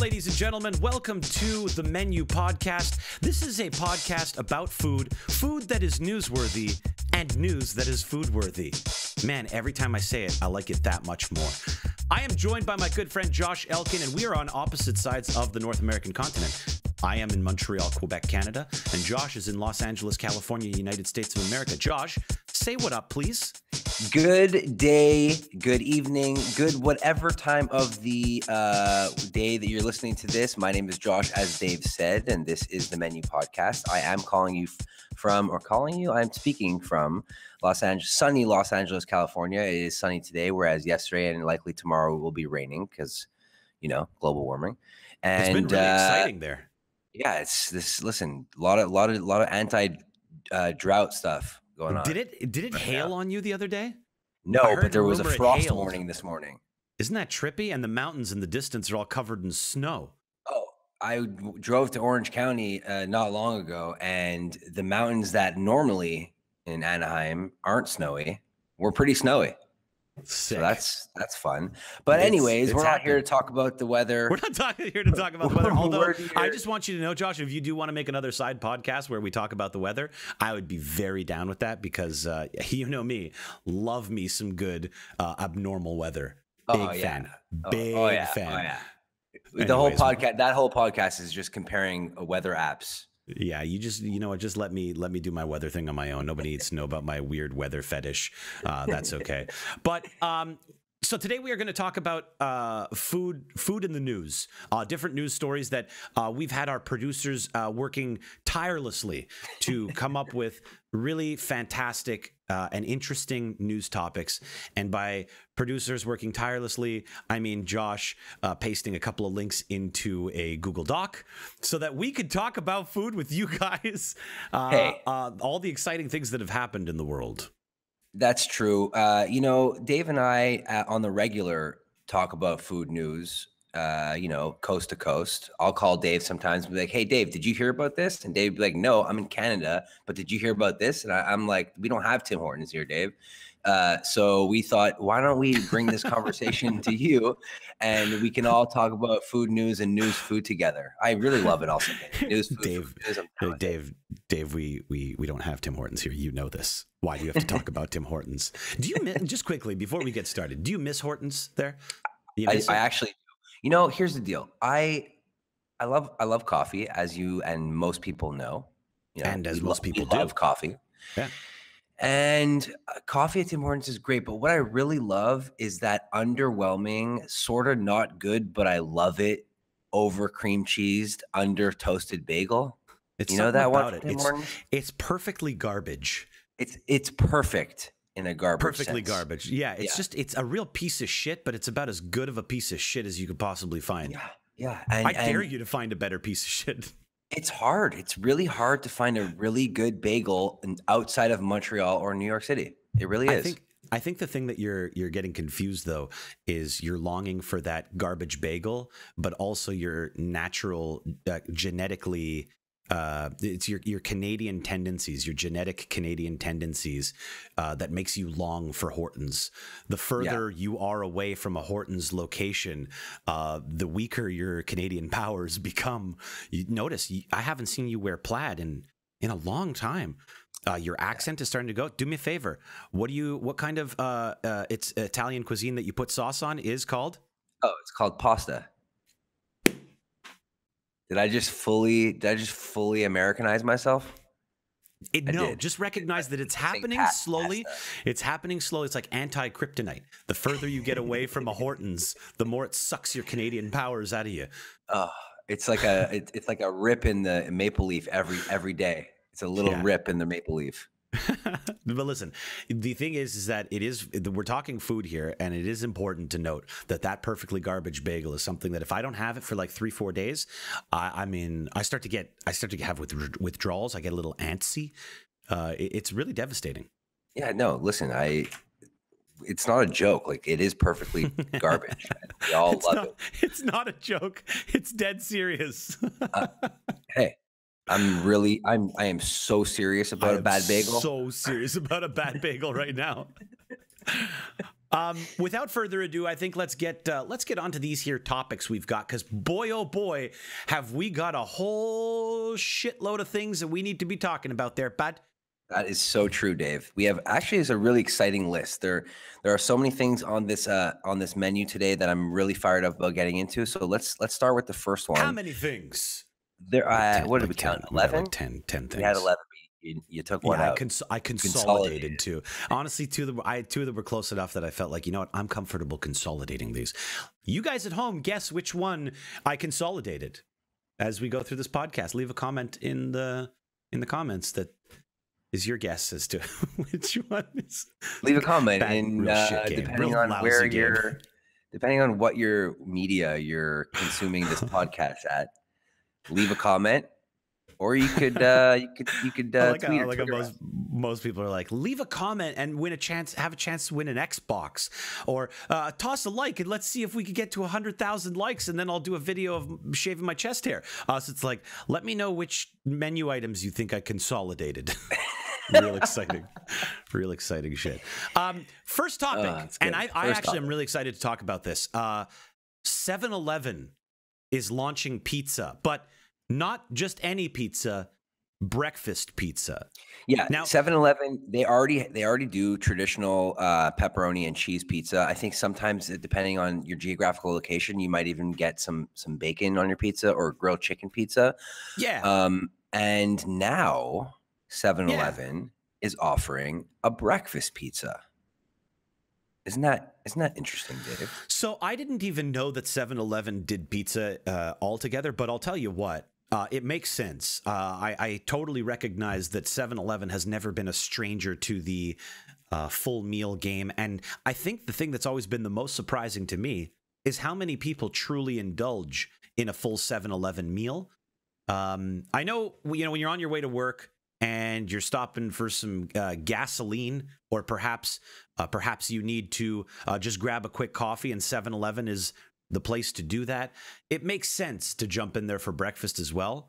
ladies and gentlemen. Welcome to the Menu Podcast. This is a podcast about food, food that is newsworthy, and news that is foodworthy. Man, every time I say it, I like it that much more. I am joined by my good friend Josh Elkin, and we are on opposite sides of the North American continent. I am in Montreal, Quebec, Canada, and Josh is in Los Angeles, California, United States of America. Josh, say what up, please. Good day, good evening, good whatever time of the uh, day that you're listening to this. My name is Josh, as Dave said, and this is the Menu Podcast. I am calling you f- from, or calling you, I'm speaking from Los Angeles, sunny Los Angeles, California. It is sunny today, whereas yesterday and likely tomorrow will be raining because, you know, global warming. And it's been really uh, exciting there. Yeah, it's this. Listen, a lot of, a lot of, a lot of anti uh, drought stuff going on. Did it did it right hail now. on you the other day? No, but there was a frost warning this morning. Isn't that trippy? And the mountains in the distance are all covered in snow. Oh, I w- drove to Orange County uh, not long ago, and the mountains that normally in Anaheim aren't snowy were pretty snowy. Sick. So that's that's fun. But It's- anyways, it's we're not here to talk about the weather. We're not talking here to talk about the weather. Although I just want you to know, Josh, if you do want to make another side podcast where we talk about the weather, I would be very down with that because uh, you know me, love me some good uh, abnormal weather. Big Oh, yeah. fan. Oh, Big oh, yeah, fan. Oh, yeah. The whole podcast, that whole podcast is just comparing weather apps. Yeah, you just you know what, just let me let me do my weather thing on my own. Nobody needs to know about my weird weather fetish. Uh, that's okay. but um, so today we are going to talk about uh, food food in the news, uh, different news stories that uh, we've had our producers uh, working tirelessly to come up with really fantastic uh, and interesting news topics. And by producers working tirelessly, I mean Josh uh, pasting a couple of links into a Google Doc so that we could talk about food with you guys. Uh, Hey. uh, all the exciting things that have happened in the world. That's true. Uh, you know, Dave and I uh, on the regular talk about food news. Uh, you know, coast to coast. I'll call Dave sometimes and be like, "Hey, Dave, did you hear about this?" And Dave be like, "No, I'm in Canada, but did you hear about this?" And I, I'm like, "We don't have Tim Hortons here, Dave." Uh, so we thought, why don't we bring this conversation to you, and we can all talk about food news and news food together. I really love it. Also, news food, Dave, food news, I'm down with it. Dave, Dave, we, we we don't have Tim Hortons here. You know this. Why do you have to talk about Tim Hortons? Do you miss, just quickly before we get started? Do you miss Hortons there? I, I actually, you know, here's the deal. I, I love, I love coffee, as you and most people know. You know, And as most people do. love coffee. Yeah. And uh, coffee at Tim Hortons is great, but what I really love is that underwhelming, sort of not good, but I love it. Over cream cheesed, under toasted bagel. it's You know that one? it. It's it's perfectly garbage. It's it's perfect in a garbage. Perfectly sense. garbage. Yeah, it's Yeah. just it's a real piece of shit, but it's about as good of a piece of shit as you could possibly find. Yeah, yeah. And, I dare you to find a better piece of shit. It's hard. It's really hard to find a really good bagel outside of Montreal or New York City. It really is. I think I think the thing that you're you're getting confused though is you're longing for that garbage bagel, but also your natural uh, genetically uh, it's your your Canadian tendencies, your genetic Canadian tendencies uh, that makes you long for Hortons. The further you are away from a Hortons location, uh, the weaker your Canadian powers become. You notice I haven't seen you wear plaid in in a long time. Uh, your accent is starting to go. Do me a favor. What do you? What kind of uh, uh, it's Italian cuisine that you put sauce on is called? oh, it's called pasta. Did I just fully? Did I just fully Americanize myself? It, I no, did. just recognize that it's happening pa- slowly. It's happening slowly. It's like anti kryptonite. The further you get away from a Hortons, the more it sucks your Canadian powers out of you. Oh, it's like a it, it's like a rip in the maple leaf every every day. It's a little Yeah. rip in the maple leaf. but listen, the thing is, is that it is we're talking food here, and it is important to note that that perfectly garbage bagel is something that if I don't have it for like three, four days, I, I mean, I start to get, I start to have with, withdrawals. I get a little antsy. Uh, it- it's really devastating. Yeah, no, listen, I. It's not a joke. Like it is perfectly garbage. we all it's love not, it. It's not a joke. It's dead serious. Hey, I'm really, I'm, I am so serious about a bad bagel. So serious about a bad bagel right now. Um, without further ado, I think let's get uh, let's get onto these here topics we've got because boy oh boy have we got a whole shitload of things that we need to be talking about there, bud. That is so true, Dave. We have actually is a really exciting list. There, there are so many things on this uh, on this menu today that I'm really fired up about getting into. So let's let's start with the first one. How many things? There, uh, Ten- what did like we count? 10, we got like 10, 10 things. We had eleven. You, you took one yeah, I, cons- I consolidated, Consolidated. too. Honestly, two of them, I two of them were close enough that I felt like you know what, I'm comfortable consolidating these. You guys at home, guess which one I consolidated as we go through this podcast. Leave a comment in the in the comments that is your guess as to which one is. Leave a comment, Bad- and uh, depending Real on where game. you're, depending on what your media you're consuming this podcast at, leave a comment, or you could uh, you could you could uh, like, tweet or like Twitter most most people are like, leave a comment and win a chance, have a chance to win an Xbox, or uh, toss a like and let's see if we could get to hundred thousand likes, and then I'll do a video of shaving my chest hair. Uh, so it's like, let me know which menu items you think I consolidated. real exciting, real exciting shit. Um, first topic, Uh, and. I, I actually am really excited to talk about this. Uh, 7-Eleven is launching pizza, but not just any pizza, breakfast pizza. Yeah, Now- 7-Eleven, they already they already do traditional uh, pepperoni and cheese pizza. I think sometimes uh, depending on your geographical location, you might even get some some bacon on your pizza or grilled chicken pizza. Yeah. Um, and now 7-Eleven is offering a breakfast pizza. Isn't that isn't that interesting, Dave? so I didn't even know that 7-Eleven did pizza uh, altogether, but I'll tell you what. Uh, it makes sense. Uh, I, I totally recognize that 7-Eleven has never been a stranger to the uh, full meal game. And I think the thing that's always been the most surprising to me is how many people truly indulge in a full 7-Eleven meal. Um, I know, you know, when you're on your way to work and you're stopping for some uh, gasoline, or perhaps, uh, perhaps you need to uh, just grab a quick coffee, and 7-Eleven is the place to do that. It makes sense to jump in there for breakfast as well.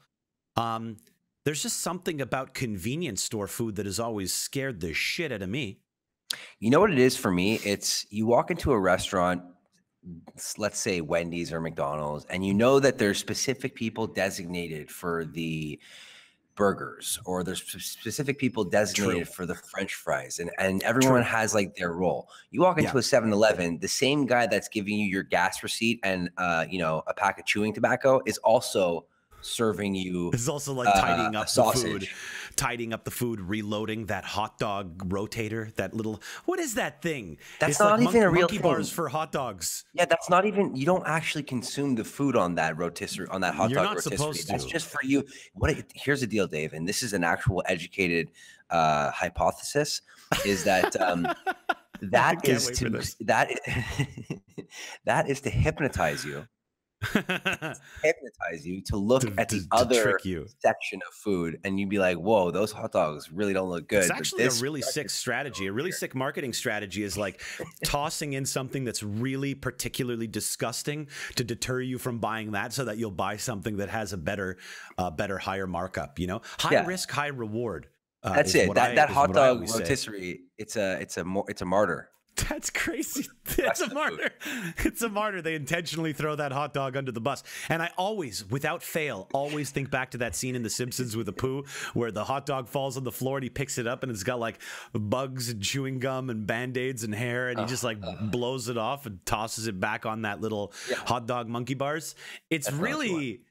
Um, there's just something about convenience store food that has always scared the shit out of me. You know what it is for me? It's you walk into a restaurant, let's say Wendy's or McDonald's, and you know that there's specific people designated for the burgers or there's specific people designated for the french fries and, and everyone has like their role. You walk into Yeah. a 7-eleven the same guy that's giving you your gas receipt and uh, you know a pack of chewing tobacco is also serving you It's also like uh, tidying up the food, sausage tidying up the food, reloading that hot dog rotator, that little what is that thing? That's It's not like even a real monkey bars for hot dogs. Yeah, that's not even you don't actually consume the food on that rotisserie on that hot You're dog not rotisserie. supposed That's just for you. What it, here's the deal, Dave, and this is an actual educated uh, hypothesis: is that um, that is to that is, that is to hypnotize you, hypnotize you to look To- at the to- to other you. section of food, and you'd be like, "Whoa, those hot dogs really don't look good." It's actually a really sick strategy. A really here." sick marketing strategy is like tossing in something that's really particularly disgusting to deter you from buying that, so that you'll buy something that has a better, uh, better, higher markup. You know, high Yeah. risk, high reward. Uh, That's it. That I- that hot dog always say. rotisserie, it's a it's a it's a martyr. That's crazy. It's a martyr. It's a martyr. They intentionally throw that hot dog under the bus. And I always, without fail, always think back to that scene in The Simpsons with Apu where the hot dog falls on the floor and he picks it up and it's got like bugs and chewing gum and band aids and hair and he just like blows it off and tosses it back on that little Yeah. hot dog monkey bars. It's That's not what you want. really.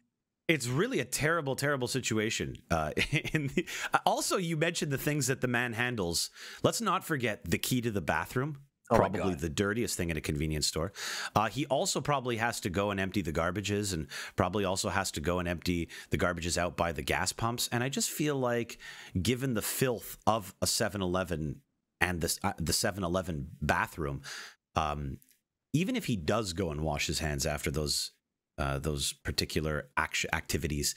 It's really a terrible, terrible situation. Uh, in the, also, you mentioned the things that the man handles. Let's not forget the key to the bathroom Oh probably the dirtiest thing at a convenience store. Uh, he also probably has to go and empty the garbages and probably also has to go and empty the garbages out by the gas pumps. And I just feel like, given the filth of a 7 Eleven and this, uh, the 7 Eleven bathroom, um, even if he does go and wash his hands after those, uh, those particular act- activities,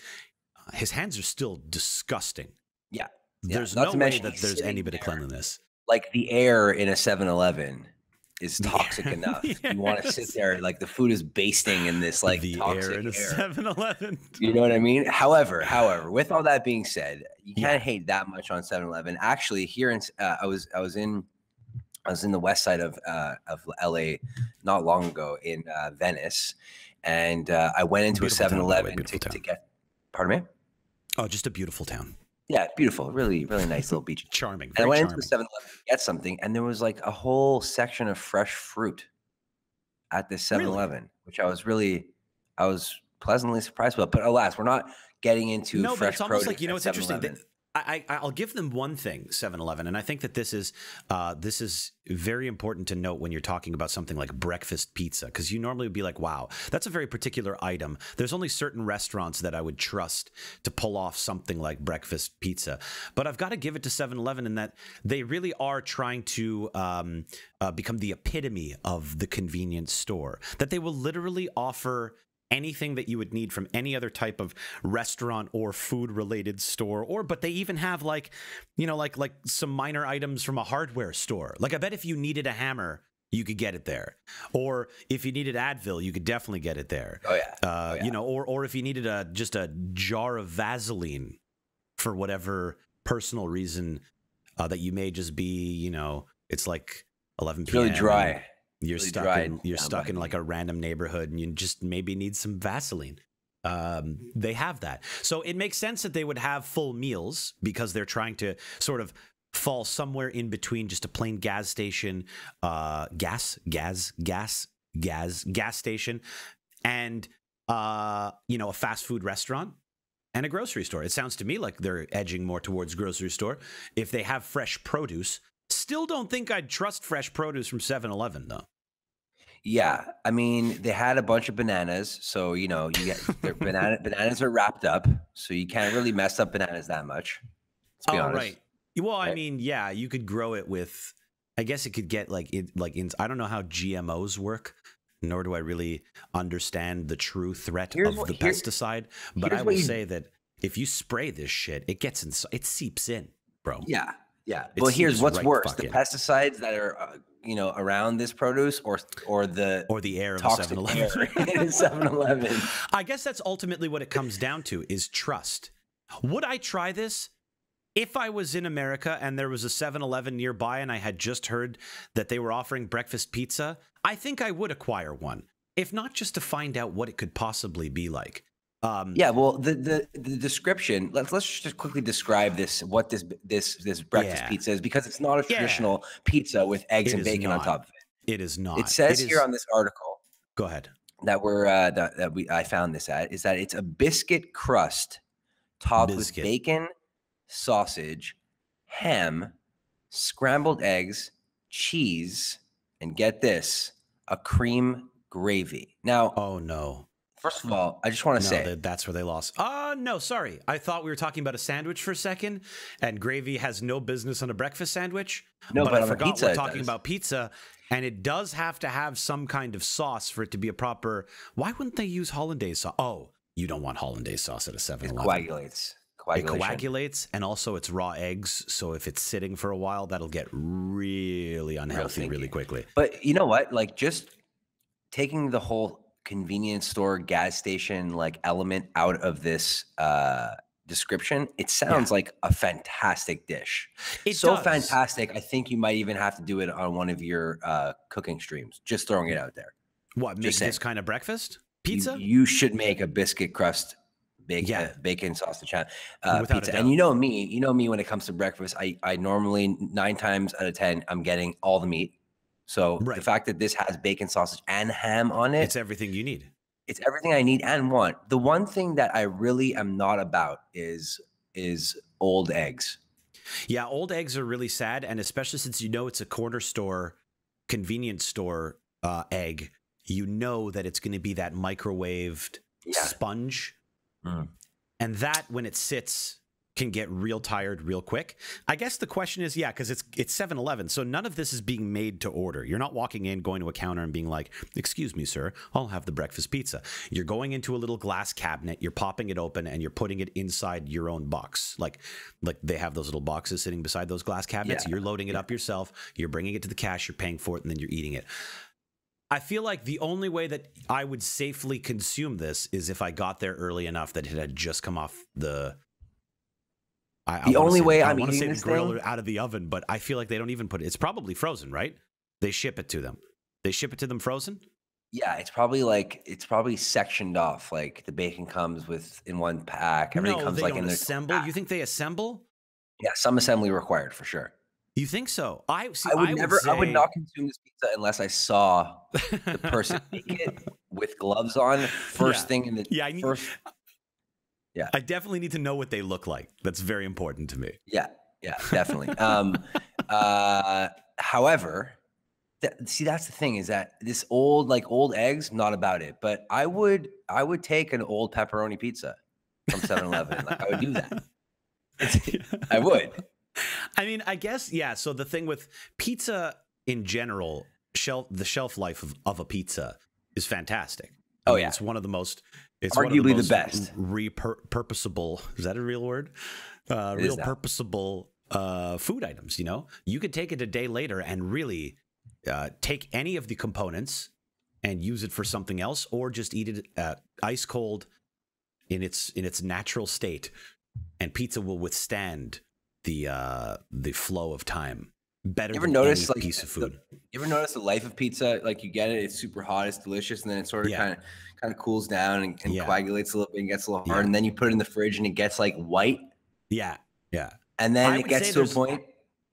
his hands are still disgusting. Yeah. Yeah, There's not no way mention that there's any bit of cleanliness. Like the air in a 7-Eleven is toxic enough. You want to sit there like the food is basting in this like the toxic air in a air. 7 Eleven. You know what I mean? However, however, with all that being said, you can't hate that much on 7-Eleven. Actually, here in uh, I was I was in I was in the west side of uh, of LA not long ago in uh, Venice, and uh, I went into Beautiful a town, by the way, 7-Eleven to, to get. Pardon me. Oh, just a beautiful town. Yeah, beautiful, really, really nice little beach. Charming. And I went charming. into the 7 Eleven to get something, and there was like a whole section of fresh fruit at this 7 Eleven, which I was really, I was pleasantly surprised about. But alas, we're not getting into no, but it's almost like you know it's interesting. 7-Eleven. that- I, I I'll give them one thing, 7-Eleven, and I think that this is uh, this is very important to note when you're talking about something like breakfast pizza, because you normally would be like, "Wow, that's a very particular item." There's only certain restaurants that I would trust to pull off something like breakfast pizza, but I've got to give it to 7-Eleven in that they really are trying to um, uh, become the epitome of the convenience store. That they will literally offer anything that you would need from any other type of restaurant or food related store or but they even have like you know like like some minor items from a hardware store like i bet if you needed a hammer you could get it there or if you needed advil you could definitely get it there Oh yeah, uh, Oh, yeah. you know or or if you needed a just a jar of vaseline for whatever personal reason uh, that you may just be you know it's like 11 it's p.m. really dry. You're really stuck in you're stuck in like a random neighborhood and you just maybe need some Vaseline. Um, they have that. So it makes sense that they would have full meals because they're trying to sort of fall somewhere in between just a plain gas station, uh, gas, gas, gas, gas, gas station, and uh, you know, a fast food restaurant and a grocery store. It sounds to me like they're edging more towards grocery store. If they have fresh produce, still don't think I'd trust fresh produce from 7-Eleven though. Yeah, I mean, they had a bunch of bananas, so you know, you get their banana bananas are wrapped up, so you can't really mess up bananas that much. Let's be oh, honest. right. Well, I mean, yeah, you could grow it with. I guess it could get like it like in. I don't know how GMOs work, nor do I really understand the true threat Here's of what- the here- pesticide. But I will you- say that if you spray this shit, it gets in. It seeps in, bro. Yeah, yeah. It But here's what's right worse: the fucking- pesticides that are uh, you know around this produce, or or the Or the air of toxic 7-Eleven. 7-Eleven. I guess that's ultimately what it comes down to is trust. Would I try this? If I was in America and there was a 7-Eleven nearby and I had just heard that they were offering breakfast pizza, I think I would acquire one. If not just to find out what it could possibly be like. Um, Yeah, well, the the the description. Let's let's just quickly describe this. What this this this breakfast Yeah. pizza is because it's not a Yeah. traditional pizza with eggs It and bacon on top of it. it is not. It says It here is- on this article Go ahead. that we're uh, that, that we I found this at is that it's a biscuit crust topped Biscuit. with bacon, sausage, ham, scrambled eggs, cheese, and get this, a cream gravy. Now, Oh, no. First of all, I just want No, to say that, that's where they lost. Oh, no, sorry. I thought we were talking about a sandwich for a second, and gravy has no business on a breakfast sandwich. No, but, but I forgot pizza we're talking about pizza, and it does have to have some kind of sauce for it to be a proper. Why wouldn't they use hollandaise sauce? Oh, you don't want hollandaise sauce at a 7 it Eleven. coagulates. It coagulates, and also it's raw eggs. So if it's sitting for a while, that'll get really unhealthy really quickly. But you know what? Like just taking the whole convenience store, gas station like element out of this uh description, it sounds like a fantastic dish. It's so does. fantastic. I think you might even have to do it on one of your uh cooking streams. Just throwing it out there. What make this kind of breakfast pizza? You, should make a biscuit crust bacon, Yeah. uh, bacon sausage uh, pizza. And you know me, you know me when it comes to breakfast, I, I normally nine times out of 10, I'm getting all the meat. So the fact that this has bacon, sausage, and ham on it, It's everything you need. it's everything I need and want. The one thing that I really am not about is is old eggs. Yeah, old eggs are really sad, and especially since you know it's a corner store, convenience store uh, egg, you know that it's going to be that microwaved Yeah. sponge, Mm. and that when it sits can get real tired real quick. I guess the question is, yeah, because it's it's 7-Eleven, so none of this is being made to order. You're not walking in, going to a counter, and being like, "Excuse me, sir, I'll have the breakfast pizza." You're going into a little glass cabinet, you're popping it open, and you're putting it inside your own box. Like like they have those little boxes sitting beside those glass cabinets. Yeah, You're loading it up yourself. You're bringing it to the cash. You're paying for it, and then you're eating it. I feel like the only way that I would safely consume this is if I got there early enough that it had just come off the I, I The wanna only say- way I I'm eating say this the grill thing- out of the oven, but I feel like they don't even put it. It's probably frozen, right? They ship it to them. They ship it to them frozen. Yeah, it's probably like it's probably sectioned off. Like the bacon comes with in one pack. Everything no, comes like in their assemble. You think they assemble? Yeah, some assembly required for sure. You think so? I see. I would never. I would not consume this pizza unless I saw the person make it with gloves on first Yeah. thing in the Yeah, I need- first. I definitely need to know what they look like. That's very important to me. Yeah, yeah, definitely. um, uh, however, th- see that's the thing is that this old like old eggs, not about it. But I would I would take an old pepperoni pizza from 7-Eleven. like I would do that. I would. I mean, I guess yeah. So the thing with pizza in general, shelf the shelf life of, of a pizza is fantastic. Oh, yeah. it's one of the most. It's Arguably the the, best. repurposable. Is that a real word? Uh, real now. purposable uh, food items. You know, you could take it a day later and really uh, take any of the components and use it for something else, or just eat it uh, ice cold in its in its natural state, and pizza will withstand the uh, the flow of time better You ever than notice, any like, piece of the- food. You ever notice the life of pizza? Like you get it, it's super hot, it's delicious, and then it sort of Yeah. kind of kind of cools down and, and Yeah. coagulates a little bit and gets a little Yeah. hard, and then you put it in the fridge and it gets like white, yeah, yeah. and then I it gets to a point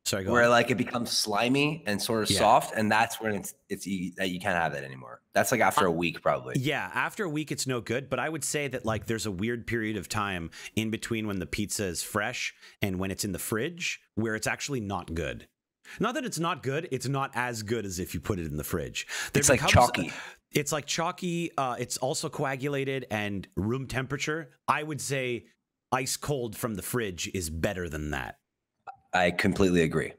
Sorry, go where on. like it becomes slimy and sort of Yeah. soft, and that's when it's it's you, that you can't have that anymore. That's like after a week probably. Yeah, after a week, it's no good. But I would say that like there's a weird period of time in between when the pizza is fresh and when it's in the fridge where it's actually not good. Not that it's not good; it's not as good as if you put it in the fridge. There It's like chalky. It's like chalky. Uh, it's also coagulated and room temperature. I would say ice cold from the fridge is better than that. I completely agree.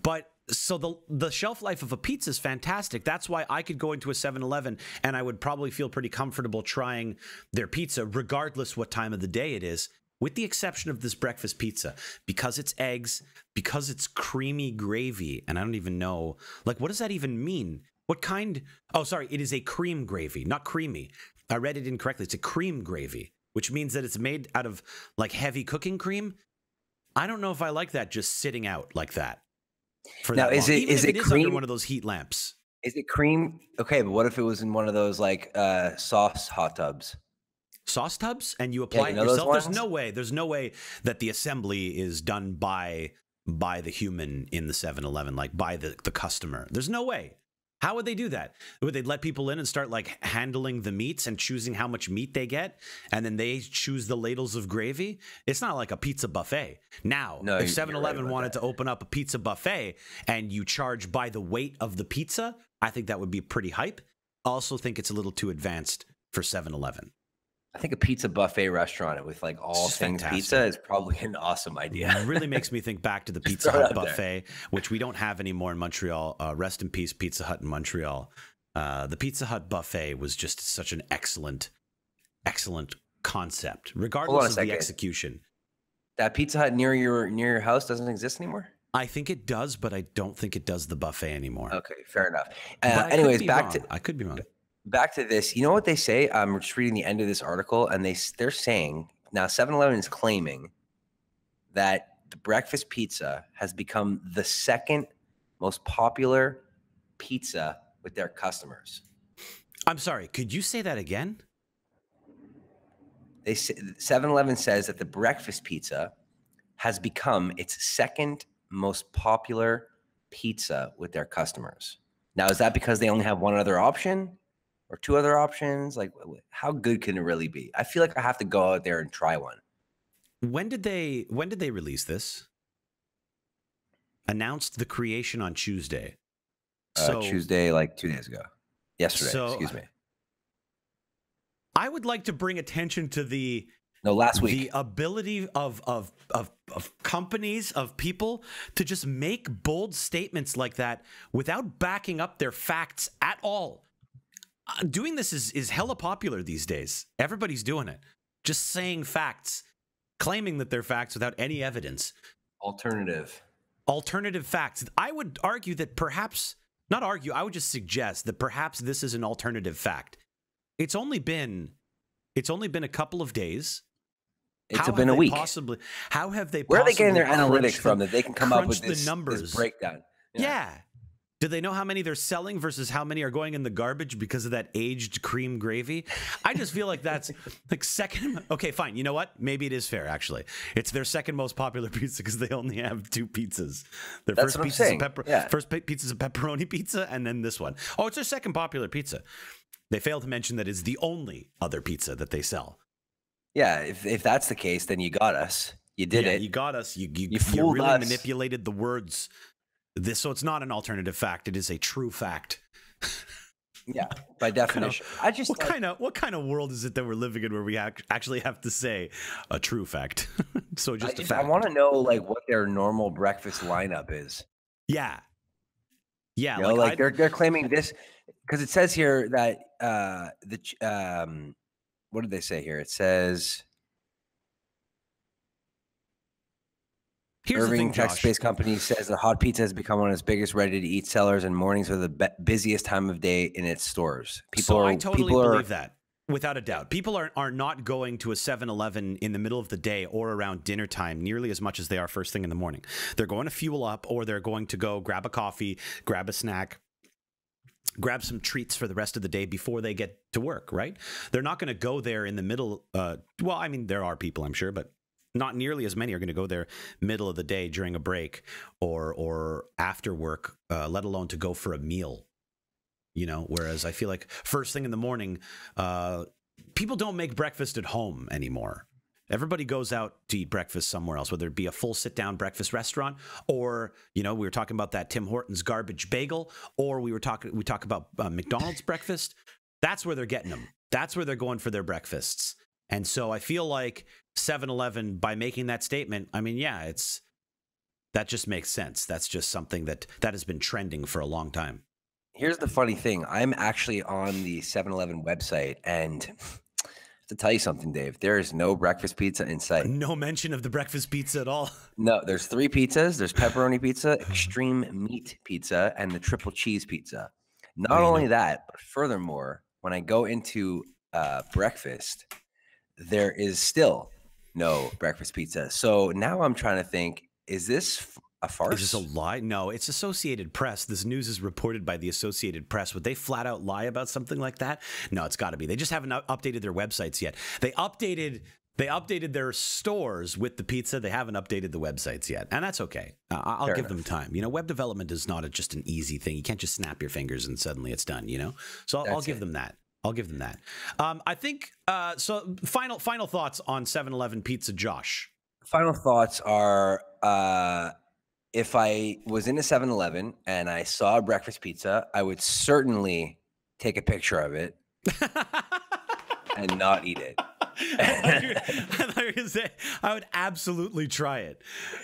But so the the shelf life of a pizza is fantastic. That's why I could go into a 7-Eleven and I would probably feel pretty comfortable trying their pizza regardless what time of the day it is, with the exception of this breakfast pizza because it's eggs, because it's creamy gravy, and I don't even know like what does that even mean? What kind? Oh, sorry, it is a cream gravy, not creamy. I read it incorrectly. It's a cream gravy, which means that it's made out of like heavy cooking cream. I don't know if I like that just sitting out like that. For Now, that is long. it- Even is it it is under cream? one of those heat lamps? Is it cream? Okay, but what if it was in one of those like uh sauce hot tubs? Sauce tubs and you apply you it know yourself. There's no way. There's no way that the assembly is done by by the human in the 7-Eleven, like by the, the customer. There's no way. How would they do that? Would they let people in and start like handling the meats and choosing how much meat they get, and then they choose the ladles of gravy? It's not like a pizza buffet. Now, No, if you're 7-Eleven about wanted that. to open up a pizza buffet and you charge by the weight of the pizza, I think that would be pretty hype. Also, think it's a little too advanced for 7-Eleven. I think a pizza buffet restaurant with like all just things fantastic. pizza is probably an awesome idea. It really makes me think back to the Pizza Hut out there. buffet, which we don't have anymore in Montreal. Uh, rest in peace, Pizza Hut in Montreal. Uh, the Pizza Hut buffet was just such an excellent, excellent concept, regardless of the execution. that Pizza Hut near your near your house doesn't exist anymore. I think it does, but I don't think it does the buffet anymore. Okay, fair enough. Uh, anyways, back wrong. to I could be wrong. Back to this. You know what they say? I'm just reading the end of this article, and they they're saying now 7-Eleven is claiming that the breakfast pizza has become the second most popular pizza with their customers. I'm sorry. Could you say that again? They say 7-Eleven says that the breakfast pizza has become its second most popular pizza with their customers. Now, is that because they only have one other option or two other options? Like, how good can it really be? I feel like I have to go out there and try one. When did they? When did they release this? Announced the creation on Tuesday. Uh, Tuesday, like two days ago. Yesterday, So- excuse me. I would like to bring attention to the No, last week. the ability of, of of of companies of people to just make bold statements like that without backing up their facts at all. Uh, doing this is is hella popular these days. Everybody's doing it. Just saying facts, claiming that they're facts without any evidence. Alternative. Alternative facts. I would argue that perhaps not argue, I would just suggest that perhaps this is an alternative fact. It's only been it's only been a couple of days It's How been a week. Possibly. How have they? Where are they getting their analytics from that they can come up with this, this numbers? breakdown? Yeah. Do they know how many they're selling versus how many are going in the garbage because of that aged cream gravy? I just feel like that's like second. Okay, fine. You know what? Maybe it is fair. Actually, it's their second most popular pizza because they only have two pizzas. Their That's first pizza is pepper. Yeah. First pi- pizza is a pepperoni pizza, and then this one. Oh, it's their second popular pizza. They failed to mention that it's the only other pizza that they sell. Yeah, if, if that's the case, then you got us. You did yeah, it. You got us. You you, You you really us. manipulated the words. This so it's not an alternative fact. It is a true fact. yeah, by definition. I just What like, kind of what kind of world is it that we're living in where we ac- actually have to say a true fact? so just a just, I want to know like what their normal breakfast lineup is. yeah, yeah. You know, like, I- they're they're claiming this because it says here that uh the um what did they say here? It says here's the Irving Texas-based company says that hot pizza has become one of its biggest ready to eat sellers and mornings are the be- busiest time of day in its stores. People so are I totally people are believe that. Without a doubt. People are, are not going to a 7 Eleven in the middle of the day or around dinner time nearly as much as they are first thing in the morning. They're going to fuel up or they're going to go grab a coffee, grab a snack, grab some treats for the rest of the day before they get to work, right? They're not going to go there in the middle. Uh, well, I mean, there are people, I'm sure, but not nearly as many are going to go there middle of the day during a break or or after work, uh, let alone to go for a meal. You know, whereas I feel like first thing in the morning, uh, people don't make breakfast at home anymore. Everybody goes out to eat breakfast somewhere else, whether it be a full sit down breakfast restaurant or, you know, we were talking about that Tim Hortons garbage bagel, or we were talking, we talk about uh, McDonald's breakfast. That's where they're getting them. That's where they're going for their breakfasts. And so I feel like 7 Eleven, by making that statement, I mean, yeah, it's that just makes sense. That's just something that that has been trending for a long time. Here's the funny thing. I'm actually on the 7-Eleven website and to tell you something, Dave, there is no breakfast pizza in sight. No mention of the breakfast pizza at all. No, there's three pizzas. There's pepperoni pizza, extreme meat pizza, and the triple cheese pizza. Not only that, but furthermore, when I go into uh, breakfast, there is still no breakfast pizza. So now I'm trying to think: Is this a farce? Is this a lie? No, it's Associated Press. This news is reported by the Associated Press. Would they flat out lie about something like that? No, it's got to be. They just haven't updated their websites yet. They updated they updated their stores with the pizza. They haven't updated the websites yet, and that's okay. Uh, I'll Fair give them time. You know, web development is not a, just an easy thing. You can't just snap your fingers and suddenly it's done. You know, so I'll, I'll give it. them that. I'll give them that. Um, I think. Uh, so final final thoughts on 7-Eleven pizza, Josh. Final thoughts are: uh, If I was in a 7-Eleven and I saw a breakfast pizza, I would certainly take a picture of it and not eat it. I thought you were- I thought you were gonna say, I would absolutely try it.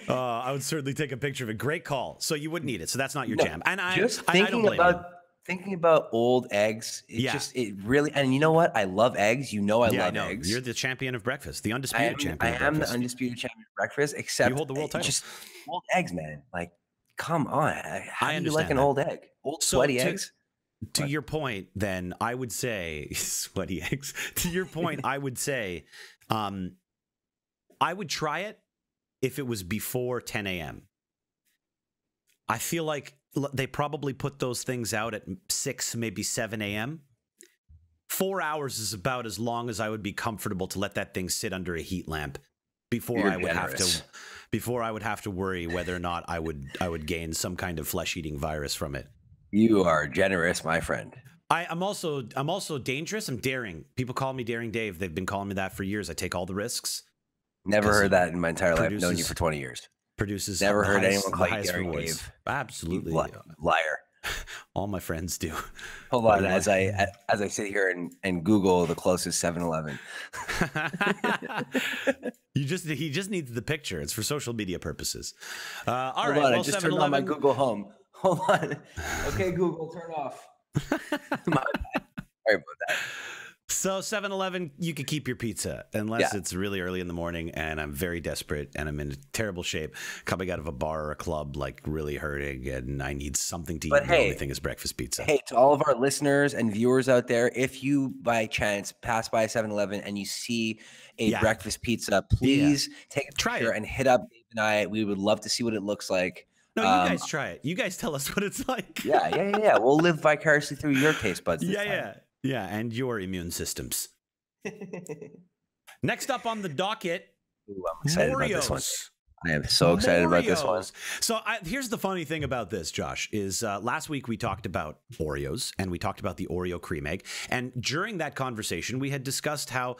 Uh, I would certainly take a picture of it. Great call. So you wouldn't eat it. So that's not your No, jam. And I, just I, I don't blame about you. Thinking about old eggs. It Yeah. just it really and you know what? I love eggs. You know I yeah, I love know. eggs. You're the champion of breakfast, the I undisputed am, champion. I of am the breakfast. undisputed champion of breakfast, except you hold the world it title. Just old eggs, man. Like, come on. How I do you like an that. old egg? Old So sweaty to- eggs? to What? your point, then I would say sweaty eggs. To your point, I would say, um, I would try it if it was before 10 a.m. I feel like they probably put those things out at six, maybe 7 a.m. Four hours is about as long as I would be comfortable to let that thing sit under a heat lamp before You're I would have to before I would have to worry whether or not I would I would gain some kind of flesh eating virus from it. You are generous, my friend. I, I'm also I'm also dangerous. I'm daring. People call me Daring Dave. They've been calling me that for years. I take all the risks. Never heard that in my entire life. Known you for 20 years. Produces Never heard highest- anyone call highest Daring rewards. Dave. Absolutely, li- liar. all my friends do. Hold on, as I as I sit here and, and Google the closest 7-Eleven. you just he just needs the picture. It's for social media purposes. Uh, all Hold right, on, well, I just turned on my Google Home. Hold on. Okay, Google, turn off. Sorry about that. So 7-Eleven, you could keep your pizza unless Yeah. it's really early in the morning and I'm very desperate and I'm in terrible shape, coming out of a bar or a club, like really hurting, and I need something to eat. But the only hey- thing is breakfast pizza. Hey, to all of our listeners and viewers out there, if you by chance pass by 7 Eleven and you see a Yeah. breakfast pizza, please take a Try picture it. and hit up Dave and I. We would love to see what it looks like. no, you um, guys try it. You guys tell us what it's like. Yeah, yeah, yeah, yeah. We'll live vicariously through your taste buds. this yeah, time. yeah, yeah, and your immune systems. Next up on the docket, Ooh, I'm excited about this one. Oreos. I am so excited about this one. So I, here's the funny thing about this, Josh, is uh, last week we talked about Oreos and we talked about the Oreo cream egg. And during that conversation, we had discussed how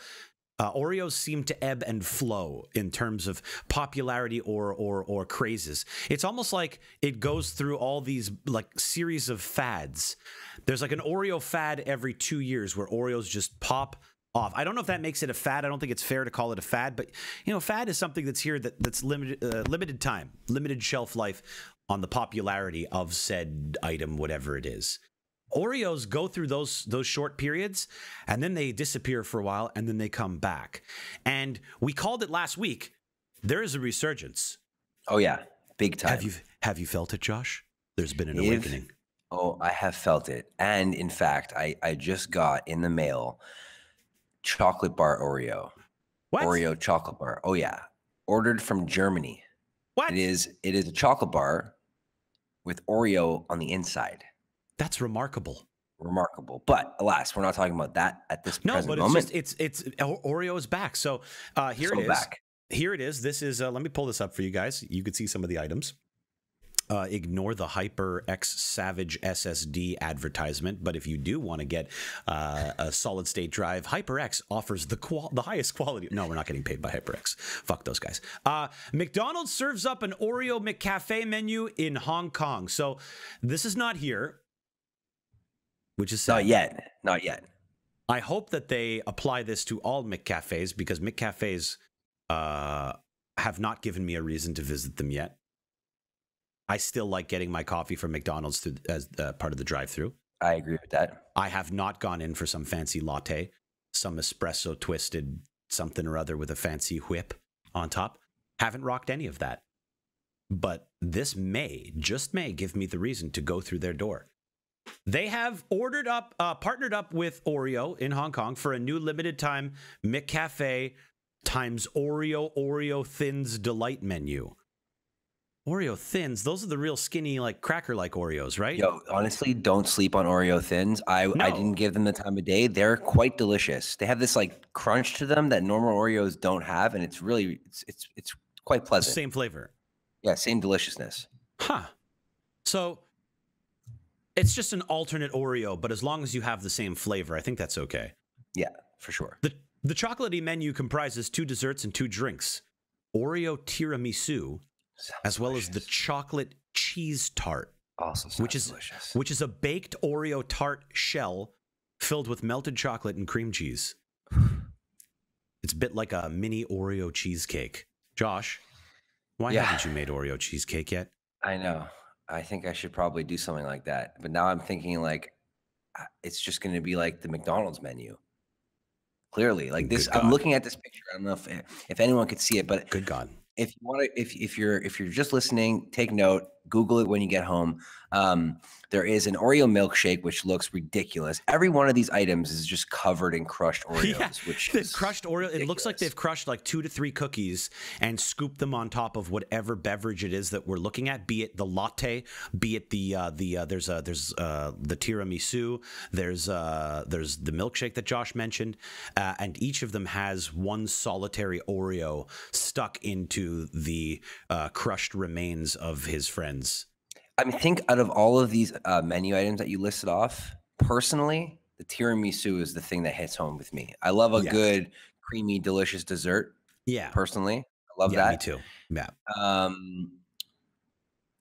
uh, Oreos seem to ebb and flow in terms of popularity or or or crazes. It's almost like it goes through all these like series of fads. There's like an Oreo fad every two years where Oreos just pop off. I don't know if that makes it a fad. I don't think it's fair to call it a fad, but you know, fad is something that's here that that's limited uh, limited time, limited shelf life on the popularity of said item, whatever it is. Oreos go through those those short periods and then they disappear for a while and then they come back. And we called it last week. There is a resurgence. Oh yeah, big time. Have you have you felt it, Josh? There's been an If- awakening. Oh, I have felt it. And in fact, I, I just got in the mail chocolate bar Oreo. What? Oreo chocolate bar. Oh yeah. Ordered from Germany. What? It is it is a chocolate bar with Oreo on the inside. That's remarkable. Remarkable. But alas, we're not talking about that at this No, present but it's moment. just it's it's Oreo is back. So uh, here so it is. back. Here it is. This is. Uh, let me pull this up for you guys. You could see some of the items. Uh, ignore the HyperX Savage SSD advertisement, but if you do want to get uh, a solid state drive, HyperX offers the qual- the highest quality. No, we're not getting paid by HyperX. Fuck those guys. Uh, McDonald's serves up an Oreo McCafe menu in Hong Kong. So this is not here, which is sad. Not yet. Not yet. I hope that they apply this to all McCafes because McCafes uh, have not given me a reason to visit them yet. I still like getting my coffee from McDonald's through, as uh, part of the drive-through. I agree with that. I have not gone in for some fancy latte, some espresso twisted something or other with a fancy whip on top. Haven't rocked any of that. But this may, just may, give me the reason to go through their door. They have ordered up, uh, partnered up with Oreo in Hong Kong for a new limited time McCafe times Oreo Oreo Thins Delight menu. Oreo Thins, those are the real skinny, like cracker like Oreos, right? Yo, honestly, don't sleep on Oreo thins. I I didn't give them the time of day. They're quite delicious. They have this like crunch to them that normal Oreos don't have, and it's really it's it's it's quite pleasant. Same flavor. Yeah, same deliciousness. Huh. So it's just an alternate Oreo, but as long as you have the same flavor, I think that's okay. Yeah, for sure. The the chocolatey menu comprises two desserts and two drinks. Oreo tiramisu, Sounds as well as the chocolate cheese tart, also which is- delicious. which is a baked Oreo tart shell filled with melted chocolate and cream cheese. It's a bit like a mini Oreo cheesecake. Josh, why Yeah. haven't you made Oreo cheesecake yet? I know. I think I should probably do something like that. But now I'm thinking like uh, it's just going to be like the McDonald's menu. Clearly, like this. I'm looking at this picture. I don't know if if anyone could see it, but Good God. If you want to if, if you're if you're just listening take note google it when you get home um, there is an oreo milkshake which looks ridiculous every one of these items is just covered in crushed oreos Yeah, which is crushed Oreo. It looks like they've crushed like two to three cookies and scooped them on top of whatever beverage it is that we're looking at. Be it the latte, be it the uh, the uh, there's uh, there's uh, the tiramisu, there's uh, there's the milkshake that Josh mentioned, uh, and each of them has one solitary Oreo stuck into the uh, crushed remains of his friends. I mean think out of all of these uh, menu items that you listed off personally the tiramisu is the thing that hits home with me i love a Yeah. good creamy delicious dessert Yeah, personally i love yeah, that me too. Yeah, Um,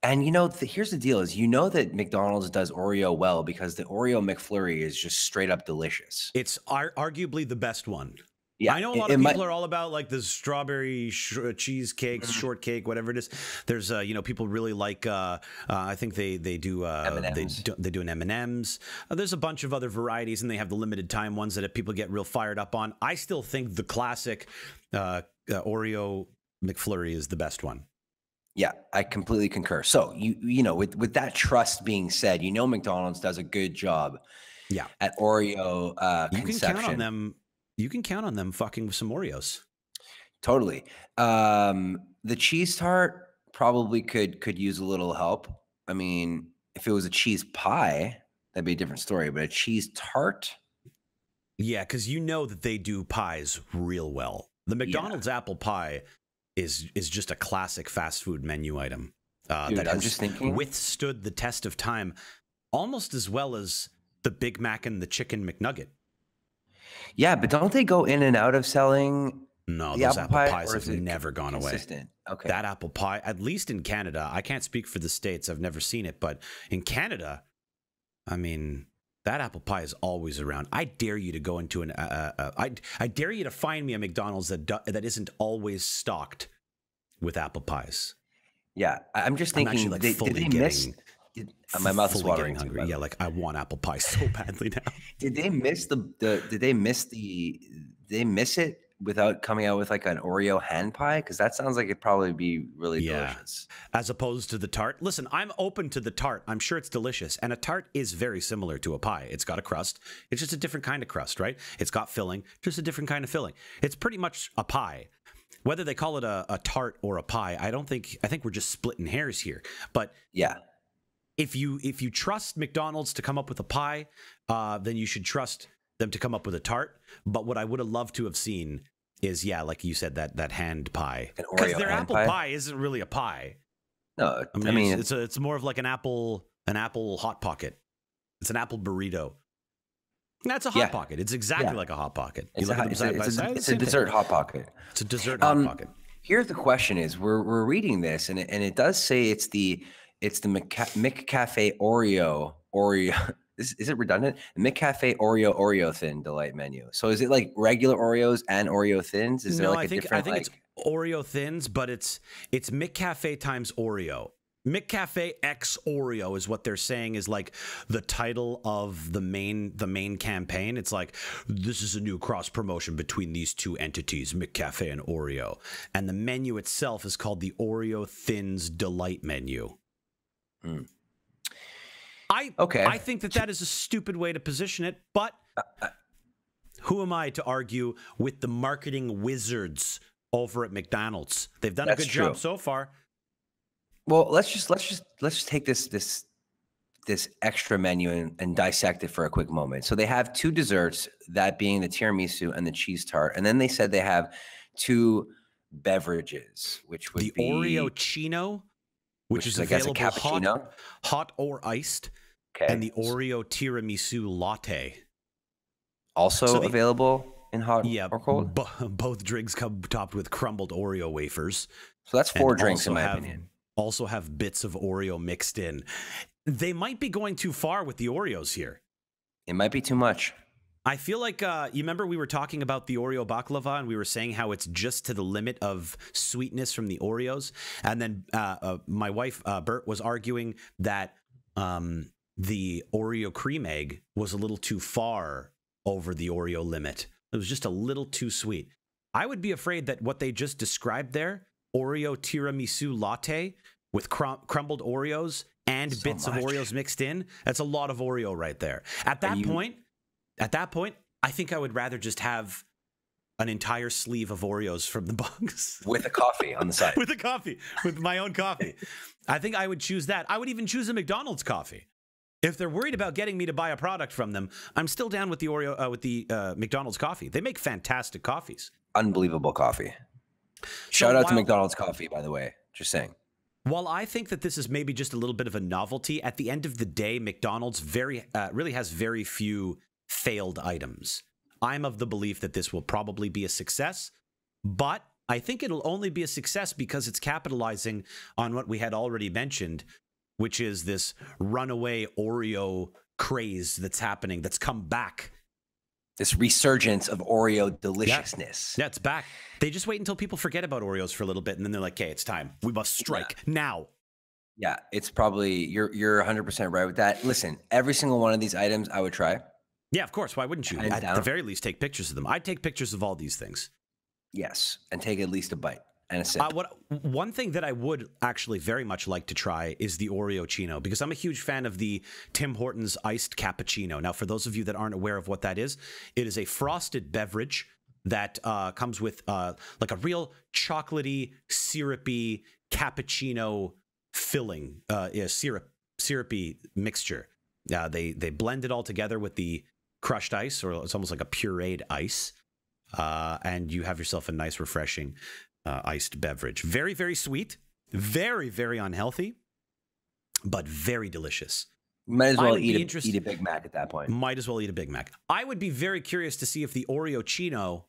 and you know, the, here's the deal: is you know that McDonald's does Oreo well because the Oreo McFlurry is just straight up delicious. it's ar- arguably the best one. Yeah, I know a lot of might- people are all about like the strawberry sh- uh, cheesecakes, Mhm. shortcake, whatever it is. There's, uh, you know, people really like. Uh, uh, I think they they do uh, they M&Ms. do, they do an M and M's. Uh, there's a bunch of other varieties, and they have the limited time ones that people get real fired up on. I still think the classic uh, uh, Oreo McFlurry is the best one. Yeah, I completely concur. So you you know, with with that trust being said, you know McDonald's does a good job Yeah. at Oreo uh You can count on them. You can count on them fucking with some Oreos. Totally. Um the cheese tart probably could could use a little help. I mean, if it was a cheese pie, that'd be a different story, but a cheese tart, Yeah, because you know that they do pies real well. The McDonald's apple pie is is just a classic fast food menu item uh, Dude, that I'm has just thinking- withstood the test of time almost as well as the Big Mac and the Chicken McNugget. Yeah, but don't they go in and out of selling No, those apple, apple, pie, pies have never gone away. consistent? Okay. That apple pie, at least in Canada, I can't speak for the states. I've never seen it, but in Canada, I mean, that apple pie is always around. I dare you to go into an. Uh, uh, I I dare you to find me a McDonald's that that isn't always stocked with apple pies. yeah, I'm just I'm thinking actually like did, fully did they miss. Did- uh, my mouth is watering too, hungry. Yeah, like I want apple pie so badly now. Did they miss the, the did they miss the they miss it without coming out with like an Oreo hand pie? Because that sounds like it'd probably be really Yeah. delicious. as opposed to the tart. Listen, I'm open to the tart. I'm sure it's delicious. And a tart is very similar to a pie. It's got a crust. It's just a different kind of crust, right? It's got filling, just a different kind of filling. It's pretty much a pie. Whether they call it a, a tart or a pie, I don't think I think we're just splitting hairs here. But Yeah. If you if you trust McDonald's to come up with a pie, uh, then you should trust them to come up with a tart. But what I would have loved to have seen is, yeah, like you said, that that hand pie. Because their apple pie? pie isn't really a pie. No, I mean, it's, it's a, it's more of like an apple an apple hot pocket. It's an apple burrito. That's a hot Yeah. pocket. It's exactly Yeah. like a hot pocket. it's, You look a, at them it's, a, side by it's, a, side, it's same a thing. dessert hot pocket. It's a dessert hot Um, pocket. Here's the question: Is we're we're reading this and it, and it does say it's the it's the McCa- McCafe Oreo Oreo. Is, is it redundant? McCafe Oreo Oreo Thin Delight menu. So is it like regular Oreos and Oreo Thins? Is there no, like I a think I think like? it's Oreo thins, but it's it's McCafe times Oreo. McCafe X Oreo is what they're saying is like the title of the main the main campaign. It's like this is a new cross promotion between these two entities, McCafe and Oreo. And the menu itself is called the Oreo Thins Delight menu. Hmm. I Okay. I think that that is a stupid way to position it, but who am I to argue with the marketing wizards over at McDonald's? They've done a That's good job so far. Well, let's just let's just let's just take this this this extra menu and, and dissect it for a quick moment. So they have two desserts, that being the tiramisu and the cheese tart, and then they said they have two beverages, which would the be the Oreo Chino, which, is I guess a available hot, cappuccino. hot or iced, Okay, and the Oreo Tiramisu Latte. also so the- available in hot Yeah, or cold. bo- both drinks come topped with crumbled Oreo wafers. So that's four drinks in my have- opinion. Also have bits of Oreo mixed in. They might be going too far with the Oreos here. It might be too much. I feel like uh, you remember we were talking about the Oreo baklava, and we were saying how it's just to the limit of sweetness from the Oreos. And then uh, uh, my wife uh, Bert was arguing that um, the Oreo cream egg was a little too far over the Oreo limit. It was just a little too sweet. I would be afraid that what they just described there, Oreo tiramisu latte with crum- crumbled Oreos and So bits of. Oreos mixed in, that's a lot of Oreo right there. At that you- point, at that point, I think I would rather just have an entire sleeve of Oreos from the box With a coffee on the side. with a coffee, with my own coffee. I think I would choose that. I would even choose a McDonald's coffee. If they're worried about getting me to buy a product from them, I'm still down with the Oreo uh, with the uh, McDonald's coffee. They make fantastic coffees. Unbelievable coffee. Shout out to McDonald's coffee, by the way. Just saying. While I think that this is maybe just a little bit of a novelty, at the end of the day, McDonald's very uh, really has very few failed items. I'm of the belief that this will probably be a success, but I think it'll only be a success because it's capitalizing on what we had already mentioned, which is this runaway Oreo craze that's happening, that's come back this resurgence of Oreo deliciousness. Yeah. yeah, it's back. They just wait until people forget about Oreos for a little bit, and then they're like, "Okay, it's time. We must strike yeah. now." Yeah, it's probably you're you're 100 percent right with that. Listen, every single one of these items I would try. Yeah, of course. Why wouldn't you? At down. the very least, take pictures of them. I'd take pictures of all these things. Yes, and take at least a bite and a sip. Uh, what one thing that I would actually very much like to try is the Oreo Chino because I'm a huge fan of the Tim Hortons iced cappuccino. Now, for those of you that aren't aware of what that is, it is a frosted beverage that uh, comes with uh, like a real chocolatey, syrupy cappuccino filling, uh, yeah, syrup, syrupy mixture. Uh, they they blend it all together with the crushed ice, or it's almost like a pureed ice, uh, and you have yourself a nice, refreshing uh, iced beverage. Very, very sweet, very, very unhealthy, but very delicious. Might as well eat a, eat a Big Mac at that point. Might as well eat a Big Mac. I would be very curious to see if the Oreo Chino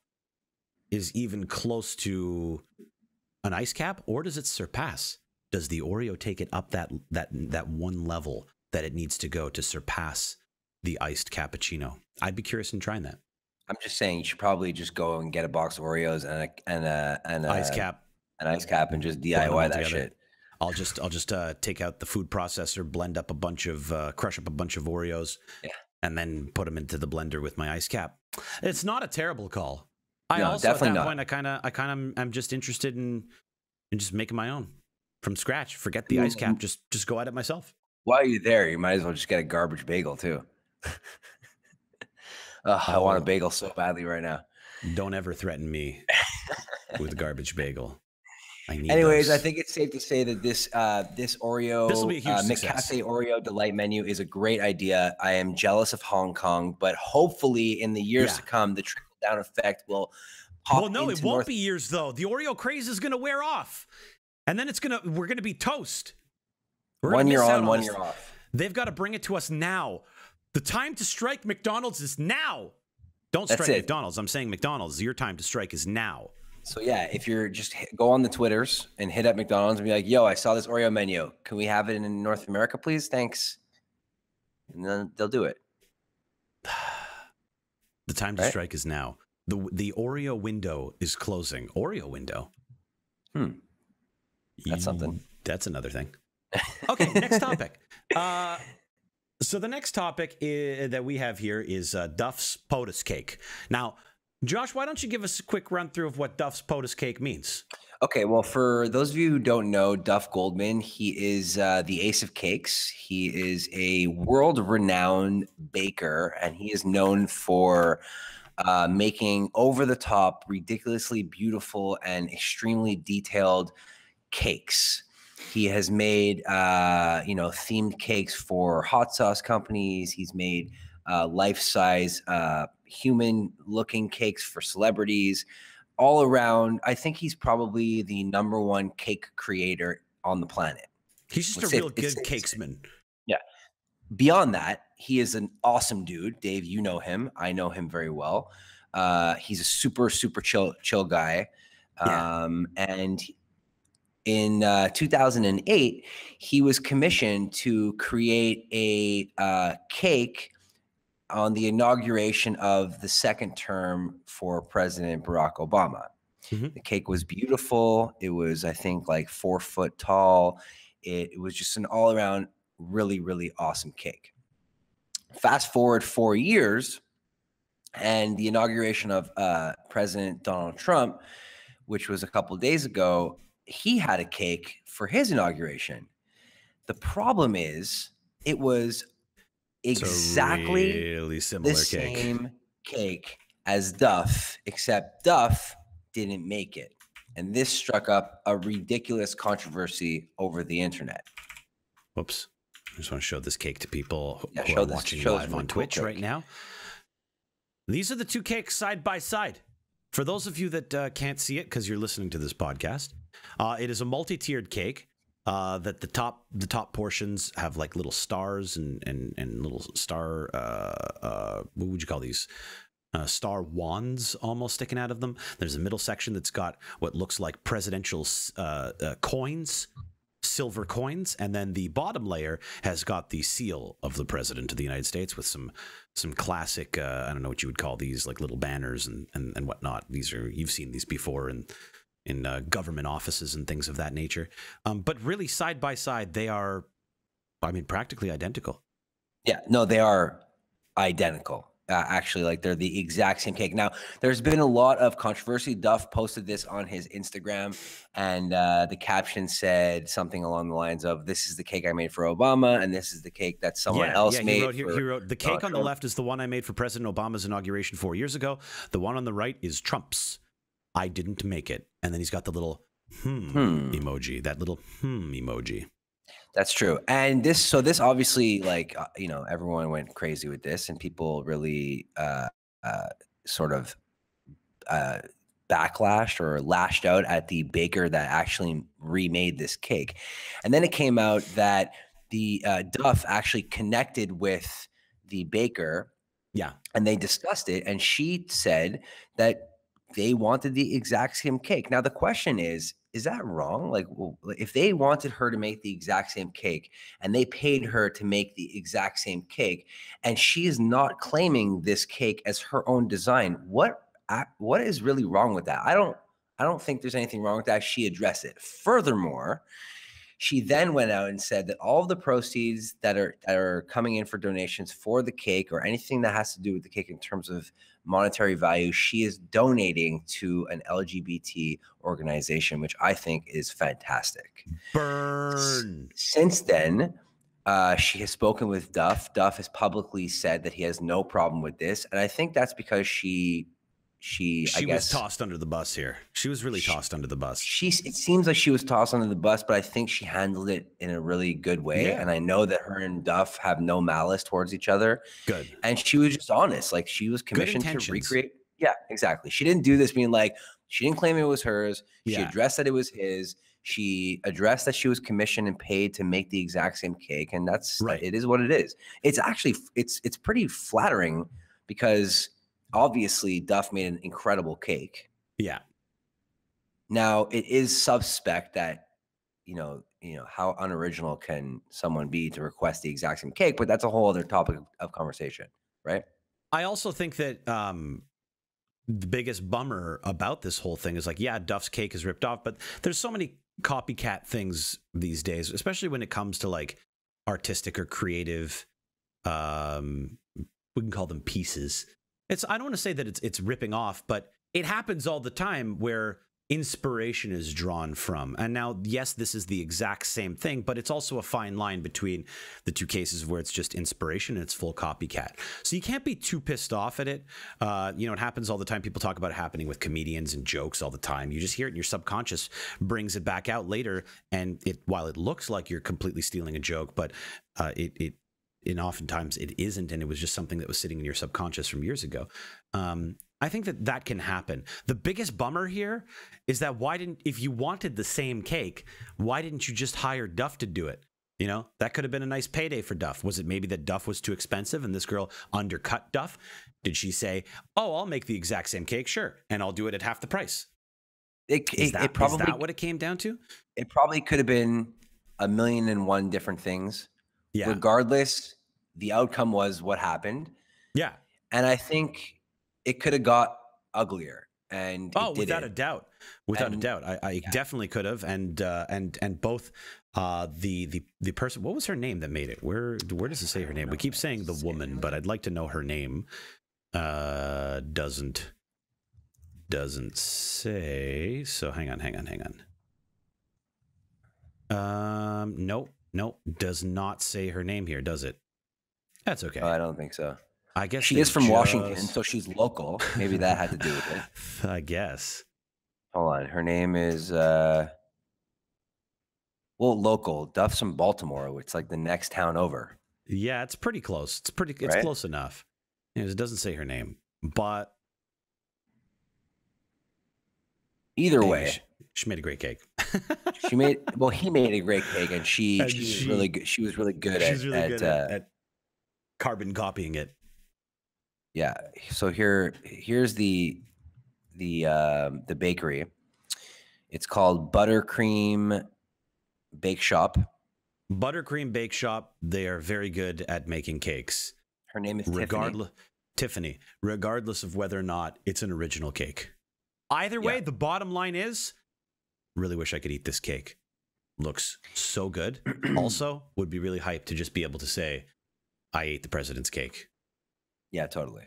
is even close to an ice cap, or does it surpass? Does the Oreo take it up that that that one level that it needs to go to surpass the iced cappuccino? I'd be curious in trying that. I'm just saying you should probably just go and get a box of Oreos and a and a and a ice cap, an ice cap, and just DIY that together. shit. I'll just I'll just uh, take out the food processor, blend up a bunch of uh, crush up a bunch of Oreos, yeah. and then put them into the blender with my ice cap. It's not a terrible call. I no, also at that not. point I kind of I kind of I'm just interested in in just making my own from scratch. Forget the ice cap. Just just go at it myself. While you're there, you might as well just get a garbage bagel too. Oh, I want a bagel so badly right now. Don't ever threaten me with garbage bagel. I need Anyways, those. I think it's safe to say that this uh, this Oreo this will be a huge uh, McCafe Oreo delight menu is a great idea. I am jealous of Hong Kong, but hopefully in the years yeah. to come, the trickle down effect will. Pop. Well, no, it won't North- be years though. The Oreo craze is going to wear off, and then it's gonna we're gonna be toast. We're one year on, one year off. They've got to bring it to us now. The time to strike McDonald's is now. Don't strike McDonald's. I'm saying McDonald's. Your time to strike is now. So yeah, if you're just go on the Twitters and hit up McDonald's and be like, "Yo, I saw this Oreo menu. Can we have it in North America, please? Thanks." And then they'll do it. The time to right? strike is now. the The Oreo window is closing. Oreo window. Hmm. That's something. That's another thing. Okay, next topic. Uh, so the next topic is, that we have here is uh, Duff's POTUS cake. Now, Josh, why don't you give us a quick run through of what Duff's POTUS cake means? Okay, well, for those of you who don't know Duff Goldman, he is uh, the ace of cakes. He is a world renowned baker, and he is known for uh, making over the top, ridiculously beautiful, and extremely detailed cakes. He has made, uh, you know, themed cakes for hot sauce companies. He's made uh, life-size uh, human-looking cakes for celebrities. All around, I think he's probably the number one cake creator on the planet. He's just a real good cakesman. Yeah. Beyond that, he is an awesome dude. Dave, you know him. I know him very well. Uh, he's a super, super chill, chill guy. Yeah. Um, and in uh, 2008, he was commissioned to create a uh, cake on the inauguration of the second term for President Barack Obama. Mm-hmm. The cake was beautiful. It was, I think, like four foot tall. It, it was just an all around really, really awesome cake. Fast forward four years, and the inauguration of uh, President Donald Trump, which was a couple days ago, he had a cake for his inauguration. The problem is, it was exactly really similar the cake. same cake as Duff, except Duff didn't make it. And this struck up a ridiculous controversy over the internet. Whoops. I just want to show this cake to people yeah, who are this, watching live on Twitch right now. These are the two cakes side by side. For those of you that uh, can't see it because you're listening to this podcast, uh, it is a multi-tiered cake. Uh, that the top the top portions have like little stars and and and little star uh, uh, what would you call these uh, star wands almost sticking out of them. There's a middle section that's got what looks like presidential uh, coins silver coins, and then the bottom layer has got the seal of the president of the United States with some some classic uh, I don't know what you would call these like little banners and, and and whatnot. These are you've seen these before in in uh, government offices and things of that nature. Um, but really, side by side, they are, I mean, practically identical. Yeah, no, they are identical. Uh, actually, like they're the exact same cake. Now, there's been a lot of controversy. Duff posted this on his Instagram, and uh, the caption said something along the lines of, "This is the cake I made for Obama, and this is the cake that someone yeah, else yeah, made." He wrote, he, he wrote, "The cake on the left is the one I made for President Obama's inauguration four years ago. The one on the right is Trump's. I didn't make it." And then he's got the little hmm, Hmm. emoji, that little hmm emoji. That's true. And this, so this obviously, like, uh, you know, everyone went crazy with this, and people really uh, uh, sort of uh, backlashed or lashed out at the baker that actually remade this cake. And then it came out that the uh, Duff actually connected with the baker Yeah, and they discussed it and she said that they wanted the exact same cake. Now the question is is that wrong? Like well, if they wanted her to make the exact same cake and they paid her to make the exact same cake and she is not claiming this cake as her own design what what is really wrong with that? I don't i don't think there's anything wrong with that. She addressed it. Furthermore she then went out and said that all of the proceeds that are that are coming in for donations for the cake or anything that has to do with the cake in terms of monetary value, she is donating to an LGBT organization, which I think is fantastic. burn. Since then, uh, she has spoken with Duff. Duff has publicly said that he has no problem with this, and I think that's because she she, I guess was tossed under the bus here. She was really She- tossed under the bus. she it seems like she was tossed under the bus, but I think she handled it in a really good way. Yeah. And I know that her and Duff have no malice towards each other. Good. And she was just honest. Like she was commissioned to recreate. Yeah, exactly. She didn't do this being like, she didn't claim it was hers. She addressed that it was his. She addressed that she was commissioned and paid to make the exact same cake. And that's Right. it is what it is. It's actually it's it's pretty flattering because obviously Duff made an incredible cake. Yeah. Now it is suspect that you know you know how unoriginal can someone be to request the exact same cake, but that's a whole other topic of- conversation, right? I also think that um, the biggest bummer about this whole thing is like, yeah, Duff's cake is ripped off, but there's so many copycat things these days, especially when it comes to like artistic or creative. Um, we can call them pieces. It's I don't want to say that it's it's ripping off, but it happens all the time where inspiration is drawn from. And now, yes, this is the exact same thing, but it's also a fine line between the two cases where it's just inspiration and it's full copycat. So you can't be too pissed off at it. Uh, you know, it happens all the time. People talk about it happening with comedians and jokes all the time. You just hear it and your subconscious brings it back out later. And it while it looks like you're completely stealing a joke, but uh, it it and oftentimes it isn't, and it was just something that was sitting in your subconscious from years ago. Um, I think that that can happen. The biggest bummer here is that why didn't, if you wanted the same cake, why didn't you just hire Duff to do it? You know, that could have been a nice payday for Duff. Was it maybe that Duff was too expensive and this girl undercut Duff? Did she say, "Oh, I'll make the exact same cake, sure, and I'll do it at half the price"? It, Is it, that, it probably is that what it came down to? it probably could have been a million and one different things. Yeah, Regardless, the outcome was what happened, yeah. and I think it could have got uglier. And Oh, it without a doubt, without a doubt, I, I definitely could have, and uh, and and both uh, the the the person. What was her name that made it? Where where does it say her name? We keep saying the woman, but I'd like to know her name. Uh, doesn't doesn't say. So hang on, hang on, hang on. Um, nope, nope, does not say her name here, does it? That's okay. Oh, I don't think so. I guess She is from Washington, just- so she's local. Maybe that had to do with it. I guess. Hold on. Her name is uh well, local. Duff's from Baltimore. It's like the next town over. Yeah, it's pretty close. It's pretty. It's Right? close enough. It doesn't say her name, but Either way, she, she made a great cake. she made well, he made a great cake and she And she was she- really good. She was really good She's at, really at, good uh, at, at carbon copying it. yeah. So here here's the the um the bakery. It's called Buttercream Bake Shop. Buttercream Bake Shop. They are very good at making cakes. Her name is Tiffany. regardless Tiffany, regardless of whether or not it's an original cake. Either way, Yeah. the bottom line is really wish I could eat this cake. Looks so good. also, would be really hyped to just be able to say, I ate the president's cake. Yeah, totally.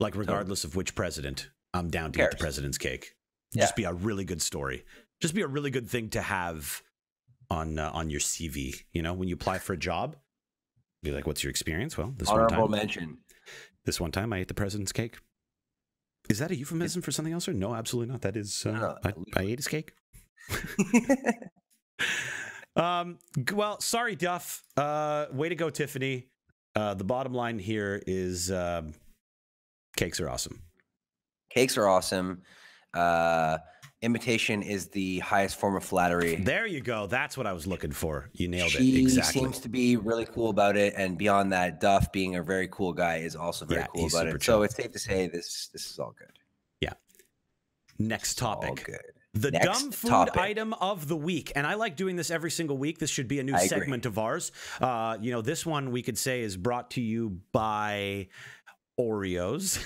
Like, regardless of which president, I'm down to eat the president's cake. Yeah. Just be a really good story. Just be a really good thing to have on uh, on your CV. You know, when you apply for a job, be like, "What's your experience?" Well, this one time, mention. this one time, I ate the president's cake. Is that a euphemism for something else, or no? Absolutely not. That is, uh, No, no, I, I ate his cake. Um, well, sorry, Duff. Uh, way to go, Tiffany. Uh, the bottom line here is um, cakes are awesome. Cakes are awesome. Uh, imitation is the highest form of flattery. There you go. That's what I was looking for. You nailed she it. Exactly. seems to be really cool about it, and beyond that, Duff being a very cool guy is also very Yeah, cool about it. chill. So it's safe to say this this is all good. Yeah. Next topic. The Next dumb food topic. item of the week. And I like doing this every single week. This should be a new I agree. segment of ours. Uh, you know, this one we could say is brought to you by Oreos.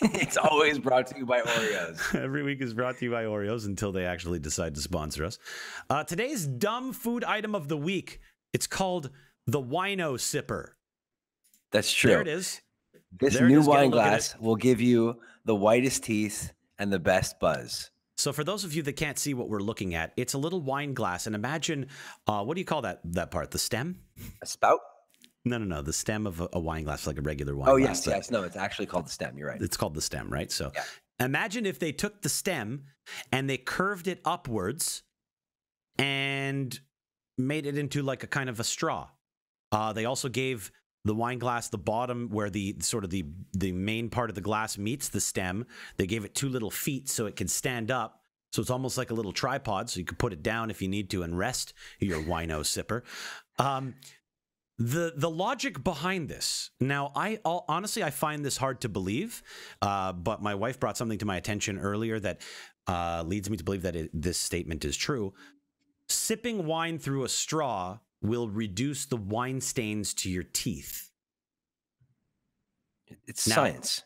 it's always brought to you by Oreos. Every week is brought to you by Oreos until they actually decide to sponsor us. Uh, today's dumb food item of the week. It's called the Wino Sipper. That's true. There it is. This There new is. Wine glass will give you the whitest teeth and the best buzz. So for those of you that can't see what we're looking at, it's a little wine glass, and imagine uh, what do you call that that part? The stem? A spout? No, no, no. The stem of a, a wine glass, like a regular wine Oh glass. yes, yes. No, it's actually called the stem. You're right. It's called the stem, right? So Yeah. imagine if they took the stem and they curved it upwards and made it into like a kind of a straw. Uh, they also gave the wine glass the bottom where the sort of the the main part of the glass meets the stem. They gave it two little feet so it can stand up. So it's almost like a little tripod, so you can put it down if you need to and rest your wino sipper. Um, the the logic behind this. Now, I I'll- honestly I find this hard to believe, uh, but my wife brought something to my attention earlier that uh, leads me to believe that it, this statement is true. Sipping wine through a straw will reduce the wine stains to your teeth. It's Now- science.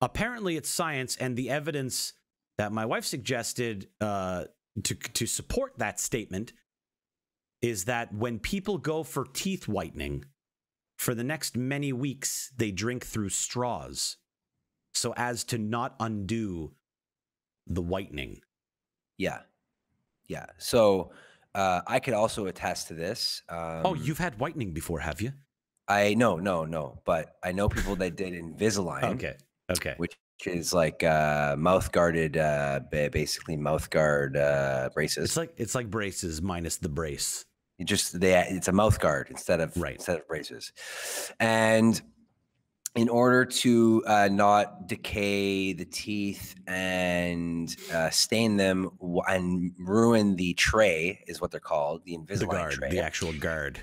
apparently it's science and the evidence that my wife suggested uh, to to support that statement is that when people go for teeth whitening for the next many weeks they drink through straws so as to not undo the whitening Yeah, yeah. So uh, I could also attest to this. Um, oh you've had whitening before have you I no, no, no. But I know people that did Invisalign. okay okay which is like uh, mouth guarded, uh, basically mouth guard uh, braces. it's like it's like braces minus the brace It just they it's a mouth guard instead of Right. instead of braces, and in order to uh, not decay the teeth and uh, stain them and ruin the tray is what they're called the Invisalign the guard tray. the actual guard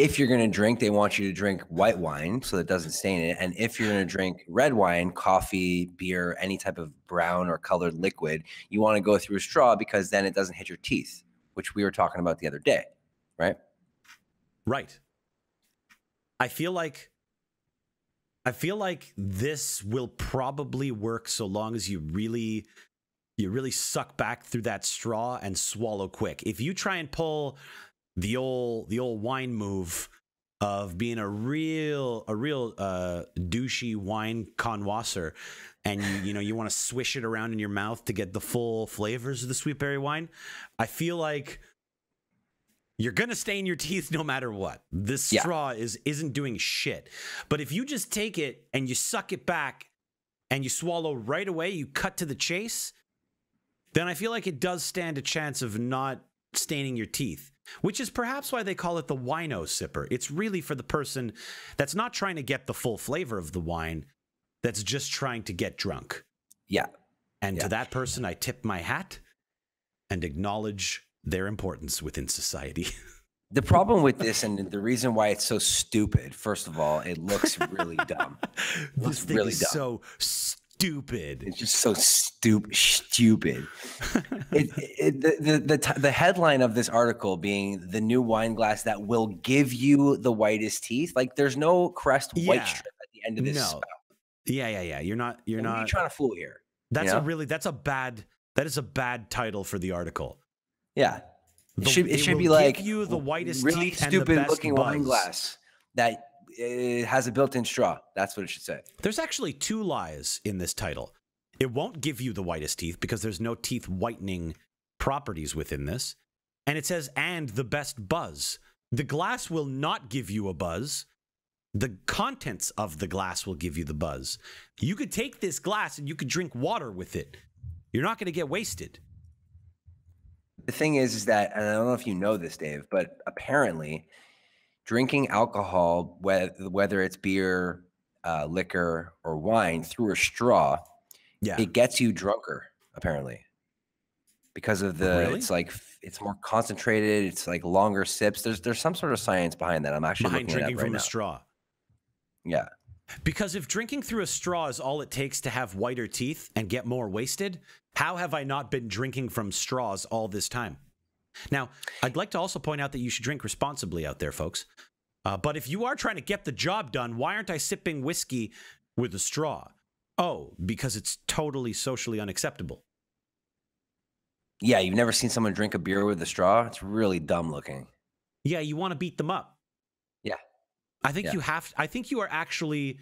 if you're going to drink, they want you to drink white wine so that it doesn't stain it. And if you're going to drink red wine, coffee, beer, any type of brown or colored liquid, you want to go through a straw because then it doesn't hit your teeth, which we were talking about the other day, right? Right. I feel like I feel like this will probably work so long as you really you really suck back through that straw and swallow quick. If you try and pull the old the old wine move of being a real a real uh douchey wine connoisseur and you you know you want to swish it around in your mouth to get the full flavors of the sweet berry wine, I feel like you're gonna stain your teeth no matter what. This Yeah. straw is isn't doing shit. But if you just take it and you suck it back and you swallow right away, you cut to the chase, then I feel like it does stand a chance of not staining your teeth. Which is perhaps why they call it the wino sipper. It's really for the person that's not trying to get the full flavor of the wine, that's just trying to get drunk. Yeah. And Yeah. to that person, I tip my hat and acknowledge their importance within society. The problem with this and the reason why it's so stupid, first of all, it looks really dumb. this Looks really dumb. so stupid. It's just so stupid. Stupid. it, it, the the the, the headline of this article being the new wine glass that will give you the whitest teeth. Like, there's no crest white Yeah. strip at the end of this. No. spout. Yeah, yeah, yeah. You're not. You're Who are you not. trying to fool here. That's know? a really. That's a bad. That is a bad title for the article. Yeah. It should it, it should be like you the whitest really teeth the stupid looking wine glass that uh, has a built-in straw. That's what it should say. There's actually two lies in this title. It won't give you the whitest teeth because there's no teeth whitening properties within this. And it says, and the best buzz. The glass will not give you a buzz. The contents of the glass will give you the buzz. You could take this glass and you could drink water with it. You're not going to get wasted. The thing is, is that and I don't know if you know this, Dave, but apparently, drinking alcohol, whether whether it's beer, uh, liquor, or wine through a straw, Yeah. it gets you drunker. Apparently, because of the Really? it's like it's more concentrated. It's like longer sips. There's there's some sort of science behind that. I'm actually behind looking it drinking up right from now. a straw. Yeah. Because if drinking through a straw is all it takes to have whiter teeth and get more wasted, how have I not been drinking from straws all this time? Now, I'd like to also point out that you should drink responsibly out there, folks. Uh, but if you are trying to get the job done, why aren't I sipping whiskey with a straw? Oh, because it's totally socially unacceptable. Yeah, you've never seen someone drink a beer with a straw? It's really dumb looking. Yeah, you want to beat them up. I think Yeah. you have I think you are actually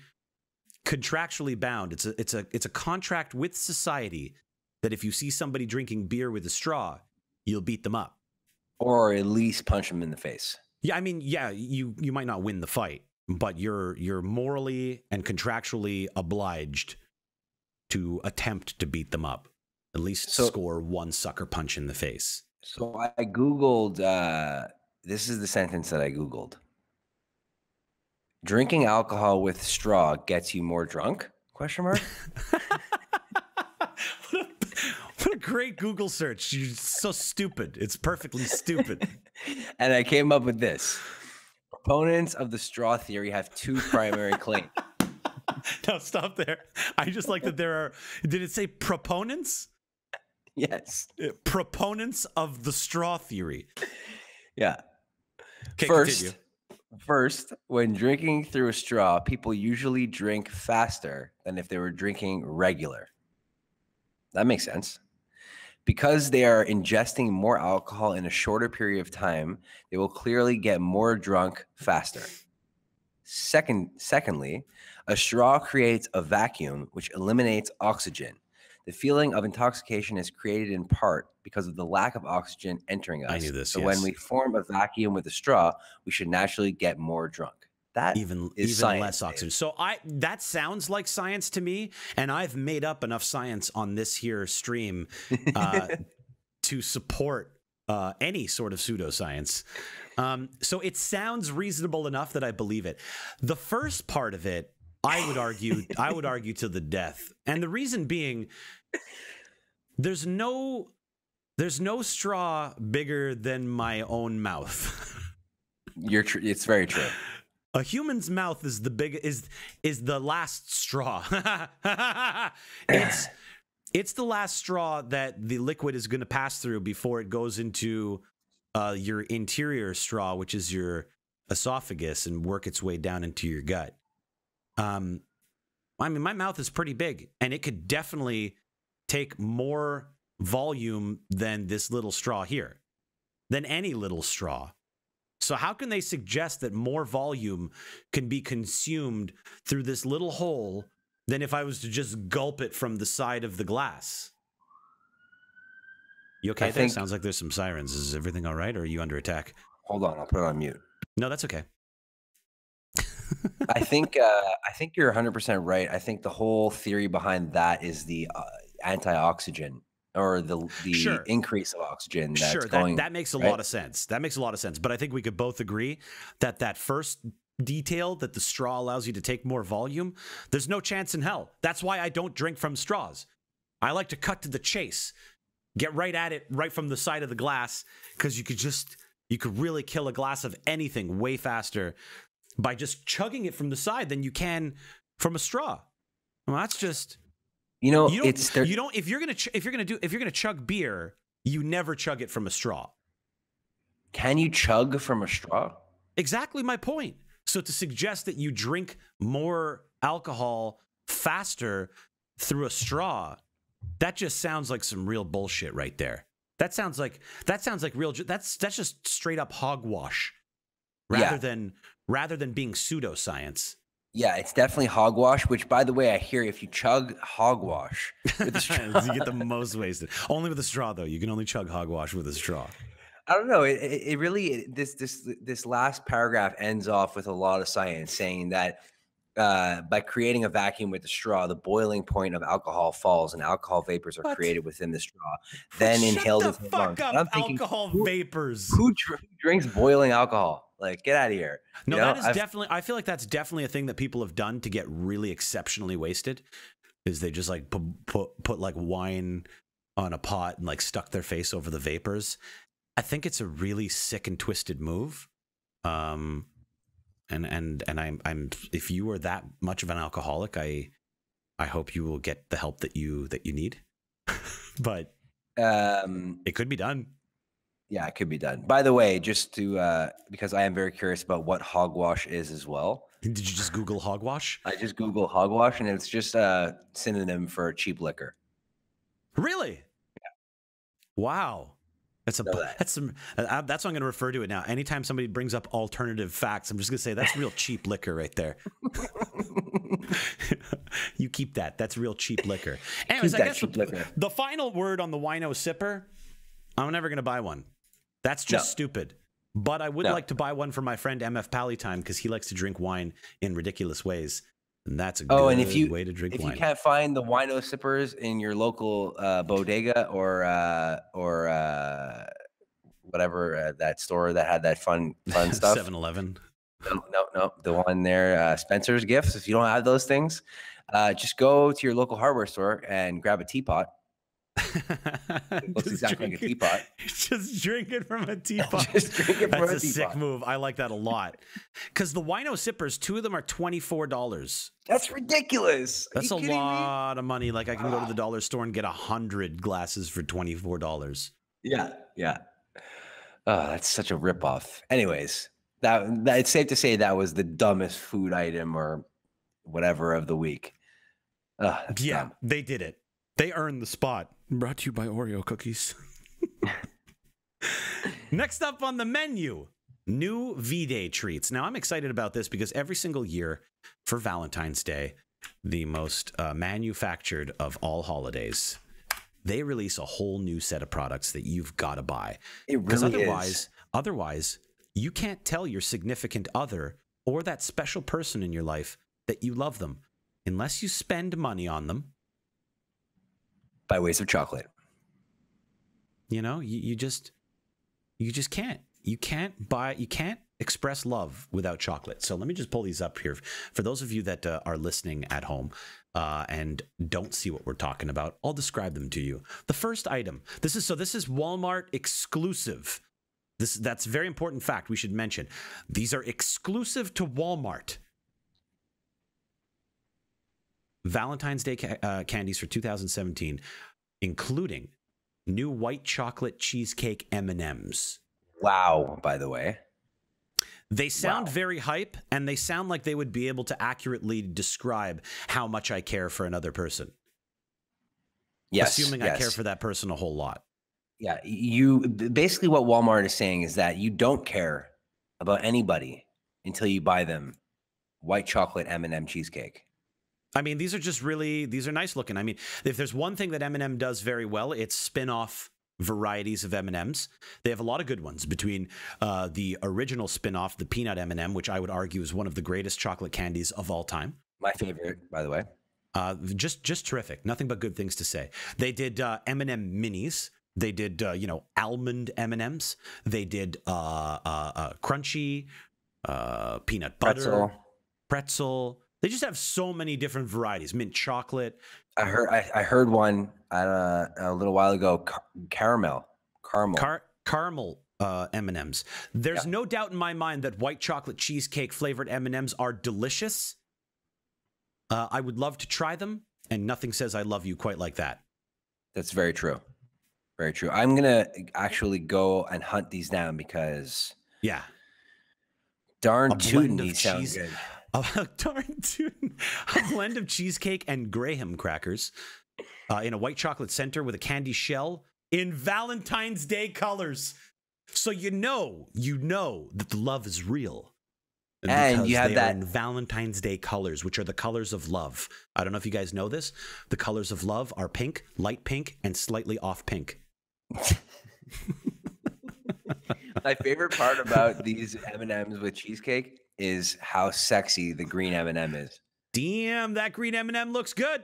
contractually bound. It's a it's a it's a contract with society that if you see somebody drinking beer with a straw, you'll beat them up. Or at least punch them in the face. Yeah, I mean, yeah, you you might not win the fight, but you're you're morally and contractually obliged to attempt to beat them up. At least So- score one sucker punch in the face. So I Googled, uh, this is the sentence that I Googled. Drinking alcohol with straw gets you more drunk? Question mark. what, a, what a great Google search. You're so stupid. It's perfectly stupid. and I came up with this. Proponents of the straw theory have two primary claims. no, stop there. I just like that there are. Did it say proponents? Yes. Uh, Proponents of the straw theory. Yeah. Okay, first, continue. First, when drinking through a straw, people usually drink faster than if they were drinking regular. That makes sense. Because they are ingesting more alcohol in a shorter period of time, they will clearly get more drunk faster. Second, secondly, a straw creates a vacuum which eliminates oxygen. The feeling of intoxication is created in part because of the lack of oxygen entering us. I knew this, So yes. when we form a vacuum with a straw, we should naturally get more drunk. That even is even science, less Dave. oxygen. So I that sounds like science to me, and I've made up enough science on this here stream uh, to support uh, any sort of pseudoscience. Um, so it sounds reasonable enough that I believe it. The first part of it, I would argue, I would argue to the death, and the reason being, there's no, there's no straw bigger than my own mouth. You're tr- it's very true. A human's mouth is the big is is the last straw. it's it's the last straw that the liquid is going to pass through before it goes into uh, your interior straw, which is your esophagus, and work its way down into your gut. Um, I mean, my mouth is pretty big, and it could definitely take more volume than this little straw here, than any little straw. So, how can they suggest that more volume can be consumed through this little hole than if I was to just gulp it from the side of the glass? You okay I there? think- Sounds like there's some sirens. Is everything all right, or are you under attack? Hold on, I'll put it on mute. No, that's okay. I think uh, I think you're 100 percent right. I think the whole theory behind that is the uh, antioxygen or the the Sure. increase of oxygen that's sure, that, that makes a right? lot of sense. That makes a lot of sense. But I think we could both agree that that first detail that the straw allows you to take more volume, there's no chance in hell. That's why I don't drink from straws. I like to cut to the chase, get right at it right from the side of the glass, because you could just you could really kill a glass of anything way faster by just chugging it from the side than you can from a straw. Well, that's just You know, You don't, it's there. you don't if you're gonna ch- if you're gonna do if you're gonna chug beer, you never chug it from a straw. Can you chug from a straw? Exactly my point. So to suggest that you drink more alcohol faster through a straw, that just sounds like some real bullshit right there. That sounds like that sounds like real. That's that's just straight up hogwash, rather Yeah. than rather than being pseudoscience. Yeah, it's definitely hogwash. Which, by the way, I hear if you chug hogwash with a straw, you get the most wasted. Only with a straw, though. You can only chug hogwash with a straw. I don't know. It, it, really it- this this this last paragraph ends off with a lot of science saying that uh, by creating a vacuum with the straw, the boiling point of alcohol falls and alcohol vapors are What? created within the straw. Then Shut inhaled the into the fuck lungs. up, I'm thinking, alcohol who- vapors. who dr- drinks boiling alcohol? Like, get out of here. No, You know, that is I've- definitely. I feel like that's definitely a thing that people have done to get really exceptionally wasted. Is they just like put put, put like wine on a pot and like stuck their face over the vapors. I think it's a really sick and twisted move. Um, and and and I'm I'm if you are that much of an alcoholic, I I hope you will get the help that you that you need. but Um, it could be done. Yeah, it could be done. By the way, just to uh, because I am very curious about what hogwash is as well. Did you just Google hogwash? I just Google hogwash and it's just a synonym for cheap liquor. Really? Wow. That's a that. that's some uh, that's what I'm going to refer to it now. Anytime somebody brings up alternative facts, I'm just going to say that's real cheap liquor right there. you keep that. That's real cheap liquor. Anyways, I guess the, liquor. the final word on the wino sipper, I'm never going to buy one. That's just No. stupid. But I would No. like to buy one for my friend MF Pallytime because he likes to drink wine in ridiculous ways. And that's a Oh, good and if you way to drink wine. if wine. you can't find the wino sippers in your local uh, bodega or uh, or uh, whatever uh, that store that had that fun fun stuff. 7 Eleven. No, no, no, the one there, uh, Spencer's Gifts. If you don't have those things, uh, just go to your local hardware store and grab a teapot. looks exactly like a teapot. Just drink it from a teapot. Just drink it from That's a a sick move. I like that a lot. Because the wino sippers, two of them are twenty four dollars. That's ridiculous. That's a kidding me? lot of money. Like I can go to the dollar store and get a hundred glasses for twenty four dollars. Yeah, yeah. Oh, that's such a ripoff. Anyways, that, that it's safe to say that was the dumbest food item or whatever of the week. Ugh, Yeah, dumb. they did it. They earned the spot. Brought to you by Oreo cookies. Next up on the menu, new V Day treats. Now, I'm excited about this because every single year for Valentine's Day, the most uh, manufactured of all holidays, they release a whole new set of products that you've got to buy. It Because really otherwise, is. otherwise, you can't tell your significant other or that special person in your life that you love them unless you spend money on them. By ways of chocolate. You know, you, you just you just can't. You can't buy you can't express love without chocolate. So let me just pull these up here for those of you that uh, are listening at home uh, and don't see what we're talking about. I'll describe them to you. The first item. This is so this is Walmart exclusive. This that's very important fact we should mention. These are exclusive to Walmart. Valentine's Day ca- uh, candies for 2017, including new white chocolate cheesecake M&Ms. Wow, by the way. They sound Wow. very hype and they sound like they would be able to accurately describe how much I care for another person. Yes. assuming I care for that person a whole lot. Yeah, you basically what Walmart is saying is that you don't care about anybody until you buy them white chocolate M&M cheesecake. I mean, these are just really these are nice looking. I mean, if there's one thing that M&M does very well, it's spin-off varieties of M&Ms. They have a lot of good ones between uh, the original spin-off, the peanut M&M, which I would argue is one of the greatest chocolate candies of all time. My favorite, by the way. Uh, just just terrific. Nothing but good things to say. They did uh, M&M minis. They did uh, you know almond M&Ms. They did uh, uh, uh, crunchy uh, peanut butter Pretzel. pretzel. They just have so many different varieties. Mint chocolate. I heard I, I heard one uh, a little while ago. Car- caramel, caramel. Car- caramel uh, M&Ms. There's Yeah. no doubt in my mind that white chocolate cheesecake flavored M&Ms are delicious. Uh, I would love to try them. and nothing says I love you quite like that. That's very true. Very true. I'm gonna actually go and hunt these down because Yeah. darn tootin' these sound good. A darn tune. A blend of cheesecake and graham crackers uh, in a white chocolate center with a candy shell in Valentine's Day colors. So you know, you know that the love is real. And you have that- in Valentine's Day colors, which are the colors of love. I don't know if you guys know this. The colors of love are pink, light pink, and slightly off pink. My favorite part about these M and M's with cheesecake is how sexy the green M and m is. Damn, that green M&M looks good.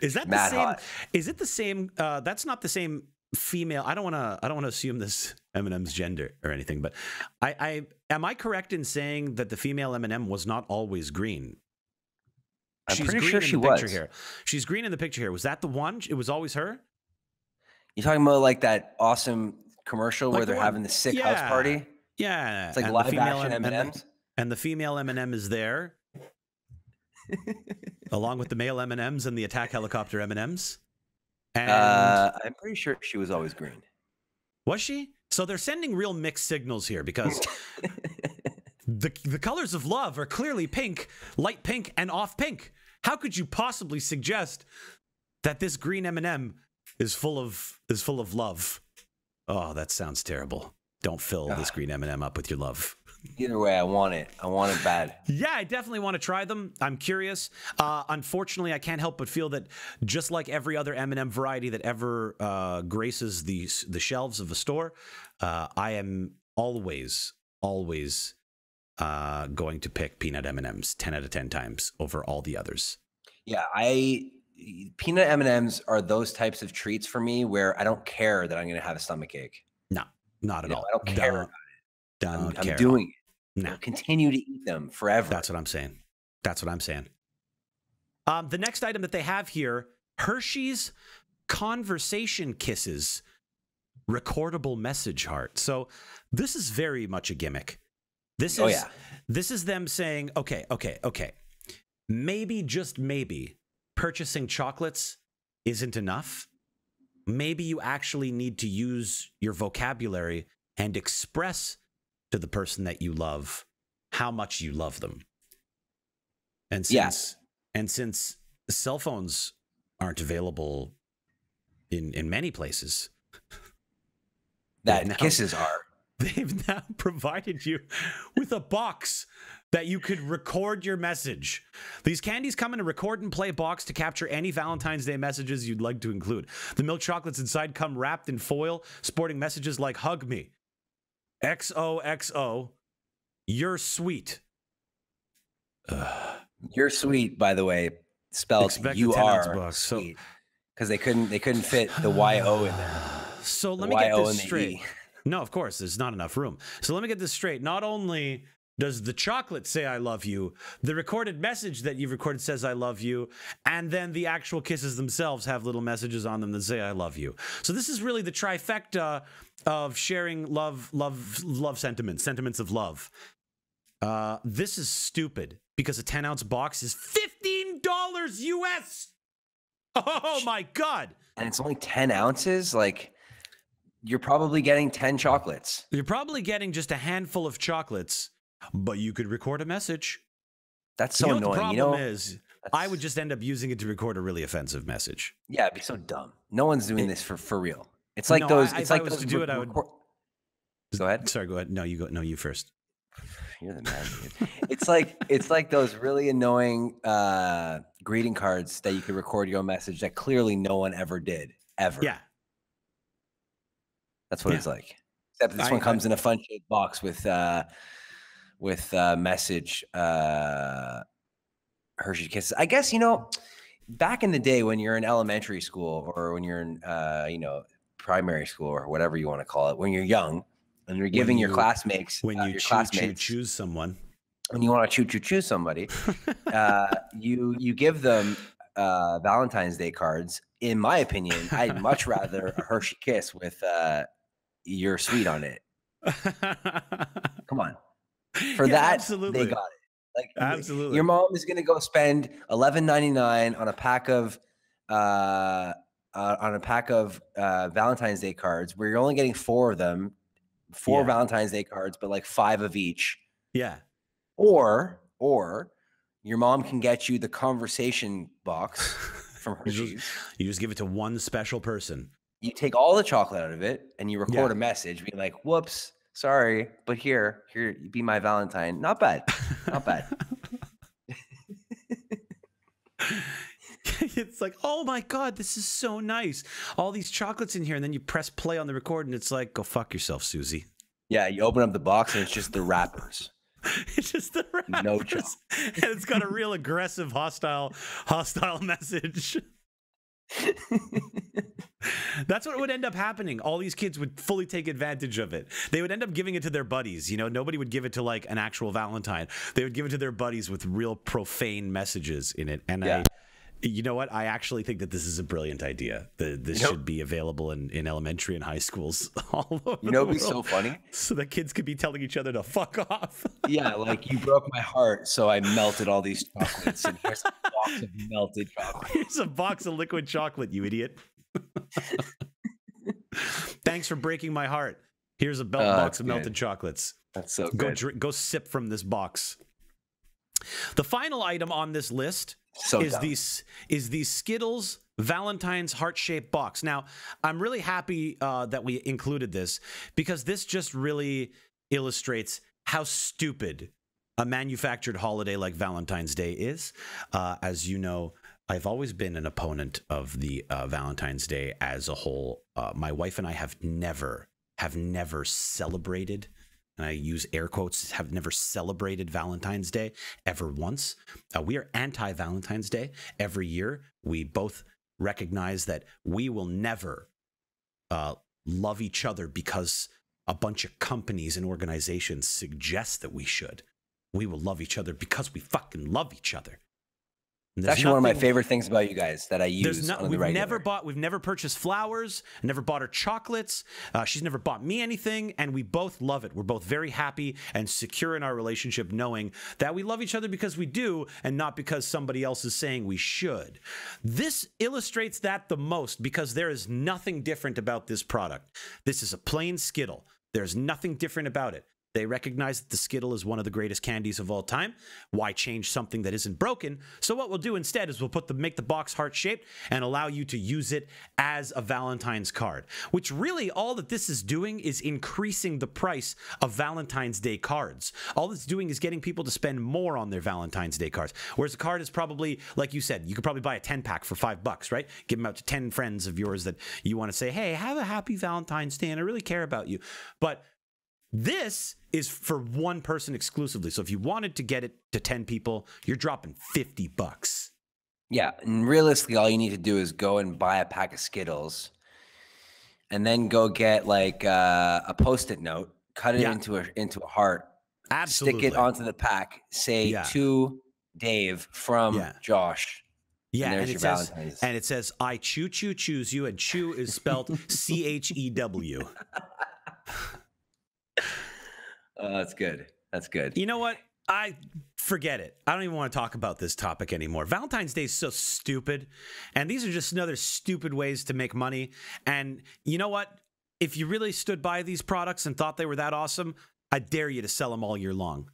Is that the same? hot. Is it the same? Uh, that's not the same female. I don't want to. I don't want to assume this M&M's gender or anything. But I, I am I correct in saying that the female M&M was not always green? I'm She's pretty green sure in she the picture was. here. She's green in the picture here. Was that the one? It was always her. You talking about like that awesome commercial Like where the they're one- having the sick house party? Yeah, It's like and live action M- M and the- M's. and the female M&M is there, along with the male M&Ms and the attack helicopter M&Ms. And Uh, I'm pretty sure she was always green. Was she? So they're sending real mixed signals here because the the colors of love are clearly pink, light pink, and off pink. How could you possibly suggest that this green M&M is full of is full of love? Oh, that sounds terrible. Don't fill this Ah. green M&M up with your love. Either way, I want it. I want it bad. Yeah, I definitely want to try them. I'm curious. Uh, unfortunately, I can't help but feel that just like every other M&M variety that ever uh, graces the the shelves of a store, uh, I am always, always uh, going to pick peanut M&Ms 10 out of 10 times over all the others. Yeah, I peanut M and M's are those types of treats for me where I don't care that I'm going to have a stomach ache. No, not at You know, all. I don't care. Don't I'm, care. I'm doing it. No. I'll continue to eat them forever. That's what I'm saying. That's what I'm saying. Um, the next item that they have here Hershey's Conversation Kisses recordable message heart. So this is very much a gimmick. This is Oh, yeah. this is them saying, okay, okay, okay. Maybe just maybe purchasing chocolates isn't enough. Maybe you actually need to use your vocabulary and express to the person that you love how much you love them. And since Yeah. and since cell phones aren't available in in many places, that now- kisses are. they've now provided you with a box that you could record your message. These candies come in a record and play box to capture any Valentine's Day messages you'd like to include. The milk chocolates inside come wrapped in foil, sporting messages like hug me, XOXO, you're sweet. Ugh. You're sweet, by the way, spelled Expect you are box. So- sweet. Because they couldn't they couldn't fit the Y O in there. So The let me get this straight. E. No, of course, there's not enough room. So let me get this straight. Not only does the chocolate say I love you, the recorded message that you've recorded says I love you, and then the actual kisses themselves have little messages on them that say I love you. So this is really the trifecta of sharing love, love, love sentiments, sentiments of love. Uh, this is stupid because a 10 ounce box is $15 US. Oh my God. And it's only 10 ounces. Like you're probably getting 10 chocolates. You're probably getting just a handful of chocolates, but you could record a message. That's so you know annoying. the problem you know, is? I would just end up using it to record a really offensive message. Yeah, it'd be so dumb. No one's doing It- this for for real. It's like No, those. I- it's if I like was those to do re- it, I would- record- Go ahead. Sorry, go ahead. No, you go. No, you first. You're the man. dude. it's like it's like those really annoying uh, greeting cards that you could record your own message that clearly no one ever did ever. Yeah. That's what Yeah. it's like. Except this I- one I- comes in a fun shaped box with uh with uh message uh Hershey Kisses. I guess you know back in the day when you're in elementary school or when you're in uh you know primary school or whatever you want to call it when you're young and you're giving your you- classmates When uh, you your choo- choo- classmates choose someone, when you want to choo choo choo somebody uh you you give them uh Valentine's Day cards. In my opinion I'd much rather a Hershey kiss with uh your sweet on it. Come on. For Yeah, that absolutely. they got it. Like Absolutely. your mom is gonna go spend eleven ninety nine on a pack of uh, uh, on a pack of uh, Valentine's Day cards where you're only getting four of them, four Yeah. Valentine's Day cards, but like five of each. Yeah. Or, or your mom can get you the conversation box from You just- You just give it to one special person. You take all the chocolate out of it and you record Yeah. a message being like, whoops, sorry, but here, here, be my Valentine. Not bad. Not bad. it's like, oh my god, this is so nice. All these chocolates in here, and then you press play on the record, and it's like, go fuck yourself, Susie. Yeah, you open up the box and it's just the wrappers. It's just the No wrappers, and it's got a real aggressive, hostile, hostile message. That's what would end up happening. All these kids would fully take advantage of it. They would end up giving it to their buddies. You know, nobody would give it to like an actual Valentine. They would give it to their buddies with real profane messages in it. And Yeah. I, you know what? I actually think that this is a brilliant idea. The, this You know- should be available in, in elementary and high schools all over You know, it'd be so funny. so that kids could be telling each other to fuck off. Yeah, like you broke my heart, so I melted all these chocolates, and here's a box of melted chocolate. Here's a box of liquid chocolate, you idiot. Thanks for breaking my heart. Here's a belt Oh, box of melted chocolates. That's so Go good. drink, go sip from this box. The final item on this list so is dumb. the is these Skittles Valentine's heart shaped box. Now, I'm really happy uh, that we included this because this just really illustrates how stupid a manufactured holiday like Valentine's Day is. Uh, as you know, I've always been an opponent of the uh, Valentine's Day as a whole. Uh, my wife and I have never have never celebrated and I use air quotes, have never celebrated Valentine's Day ever once. Uh, we are anti Valentine's Day. Every year, we both recognize that we will never uh, love each other because a bunch of companies and organizations suggest that we should. We will love each other because we fucking love each other. It's actually one of my favorite things about you guys that I use. No, on the we've regular. never bought, we've never purchased flowers, never bought her chocolates. Uh, she's never bought me anything, and we both love it. We're both very happy and secure in our relationship, knowing that we love each other because we do, and not because somebody else is saying we should. This illustrates that the most because there is nothing different about this product. This is a plain Skittle. There's nothing different about it. They recognize that the Skittle is one of the greatest candies of all time. Why change something that isn't broken? So what we'll do instead is we'll put the make the box heart shaped and allow you to use it as a Valentine's card. Which really all that this is doing is increasing the price of Valentine's Day cards. All it's doing is getting people to spend more on their Valentine's Day cards. Whereas a card is probably like you said, you could probably buy a 10 pack for 5 bucks, right? Give them out to 10 friends of yours that you want to say, "Hey, have a happy Valentine's Day and I really care about you." But this is for one person exclusively. So if you wanted to get it to 10 people, you're dropping 50 bucks. Yeah, and realistically, all you need to do is go and buy a pack of Skittles, and then go get like uh, a post-it note, cut it Yeah. into a into a heart, Absolutely. stick it onto the pack, say Yeah. to Dave from Yeah. Josh. Yeah, and and, it says Valentine's. and it says I choo choo choose you and chew is spelled C H E W. Oh, that's good. That's good. You know what? I forget it. I don't even want to talk about this topic anymore. Valentine's Day is so stupid, and these are just another stupid ways to make money. And you know what? If you really stood by these products and thought they were that awesome, I dare you to sell them all year long.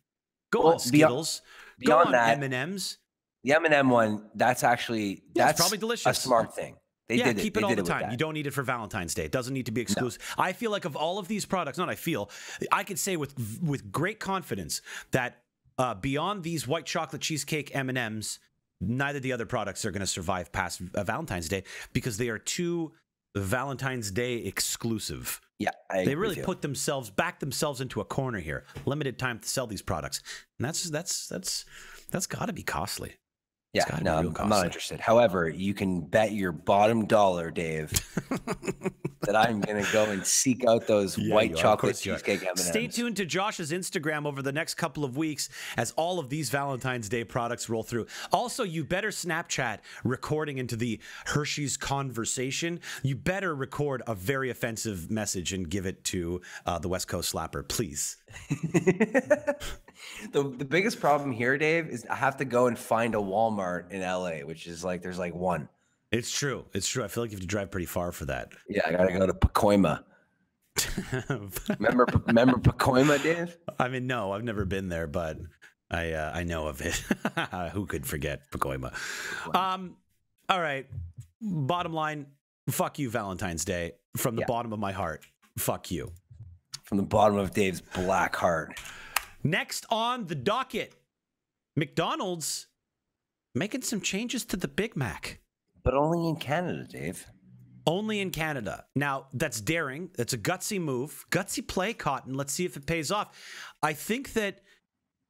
Go Well, on beyond- Skittles. go beyond on that- M and M's. The M and m one, that's actually Yeah, that's probably a smart thing. They yeah, keep it. it, all the time. You don't need it for Valentine's Day. It doesn't need to be exclusive. I feel like of all of these products, not I feel, I could say with with great confidence that uh, beyond these white chocolate cheesecake M and M's, neither the other products are going to survive past uh, Valentine's Day because they are too Valentine's Day exclusive. Yeah, I They really put themselves back themselves into a corner here. Limited time to sell these products, and that's that's that's that's got to be costly. Yeah, no, I'm, I'm not interested. However, you can bet your bottom dollar, Dave, that I'm going to go and seek out those Yeah, white you are. Of chocolate course you are. cheesecake M&Ms. Stay tuned to Josh's Instagram over the next couple of weeks as all of these Valentine's Day products roll through. Also, you better Snapchat recording into the Hershey's conversation. You better record a very offensive message and give it to uh, the West Coast Slapper, please. the the biggest problem here, Dave, is I have to go and find a Walmart in LA, which is like there's like one. It's true. It's true. I feel like you have to drive pretty far for that. Yeah, I gotta go to Pacoima. remember, remember Pacoima, Dave? I mean, no, I've never been there, but I uh, I know of it. Who could forget Pacoima? Um, all right. Bottom line, fuck you, Valentine's Day. From the Yeah. bottom of my heart, fuck you. From the bottom of Dave's black heart. Next on the docket, McDonald's making some changes to the Big Mac. But only in Canada, Dave. Only in Canada. Now, that's daring. That's a gutsy move. Gutsy play, Cotton. Let's see if it pays off. I think that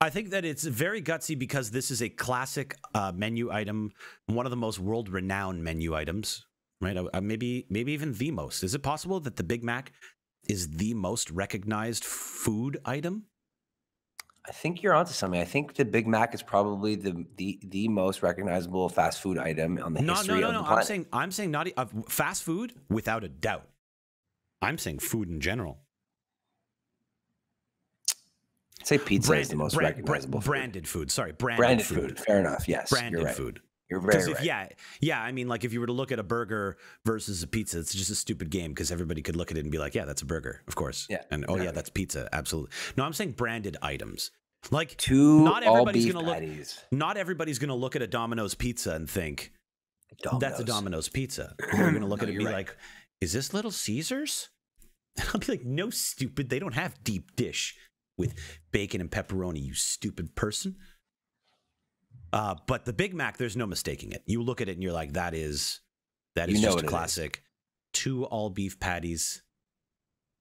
I think that it's very gutsy because this is a classic uh, menu item, one of the most world-renowned menu items, right? Uh, maybe maybe even the most. Is it possible that the Big Mac is the most recognized food item? I think you're onto something. I think the Big Mac is probably the the, the most recognizable fast food item on the No, history no, no, of no. I'm saying I'm saying not uh, fast food without a doubt. I'm saying food in general. I'd say pizza is the most brand- recognizable. food. branded food. Sorry, branded, branded food. food. Fair enough. Yes, Branded you're right. food. You're Because very if right. yeah, yeah, I mean, like if you were to look at a burger versus a pizza, it's just a stupid game because everybody could look at it and be like, yeah, that's a burger, of course. Yeah, and oh yeah, that's pizza, absolutely. No, I'm saying branded items. Like Two not everybody's gonna look. patties. Not everybody's gonna look at a Domino's pizza and think that's a Domino's. Domino's pizza. They're gonna look No, at it and be right. like, is this Little Caesars? And I'll be like, no, stupid. They don't have deep dish with bacon and pepperoni. You stupid person. Uh, but the Big Mac, there's no mistaking it. You look at it and you're like, that is that is You know just a classic. Two all beef patties.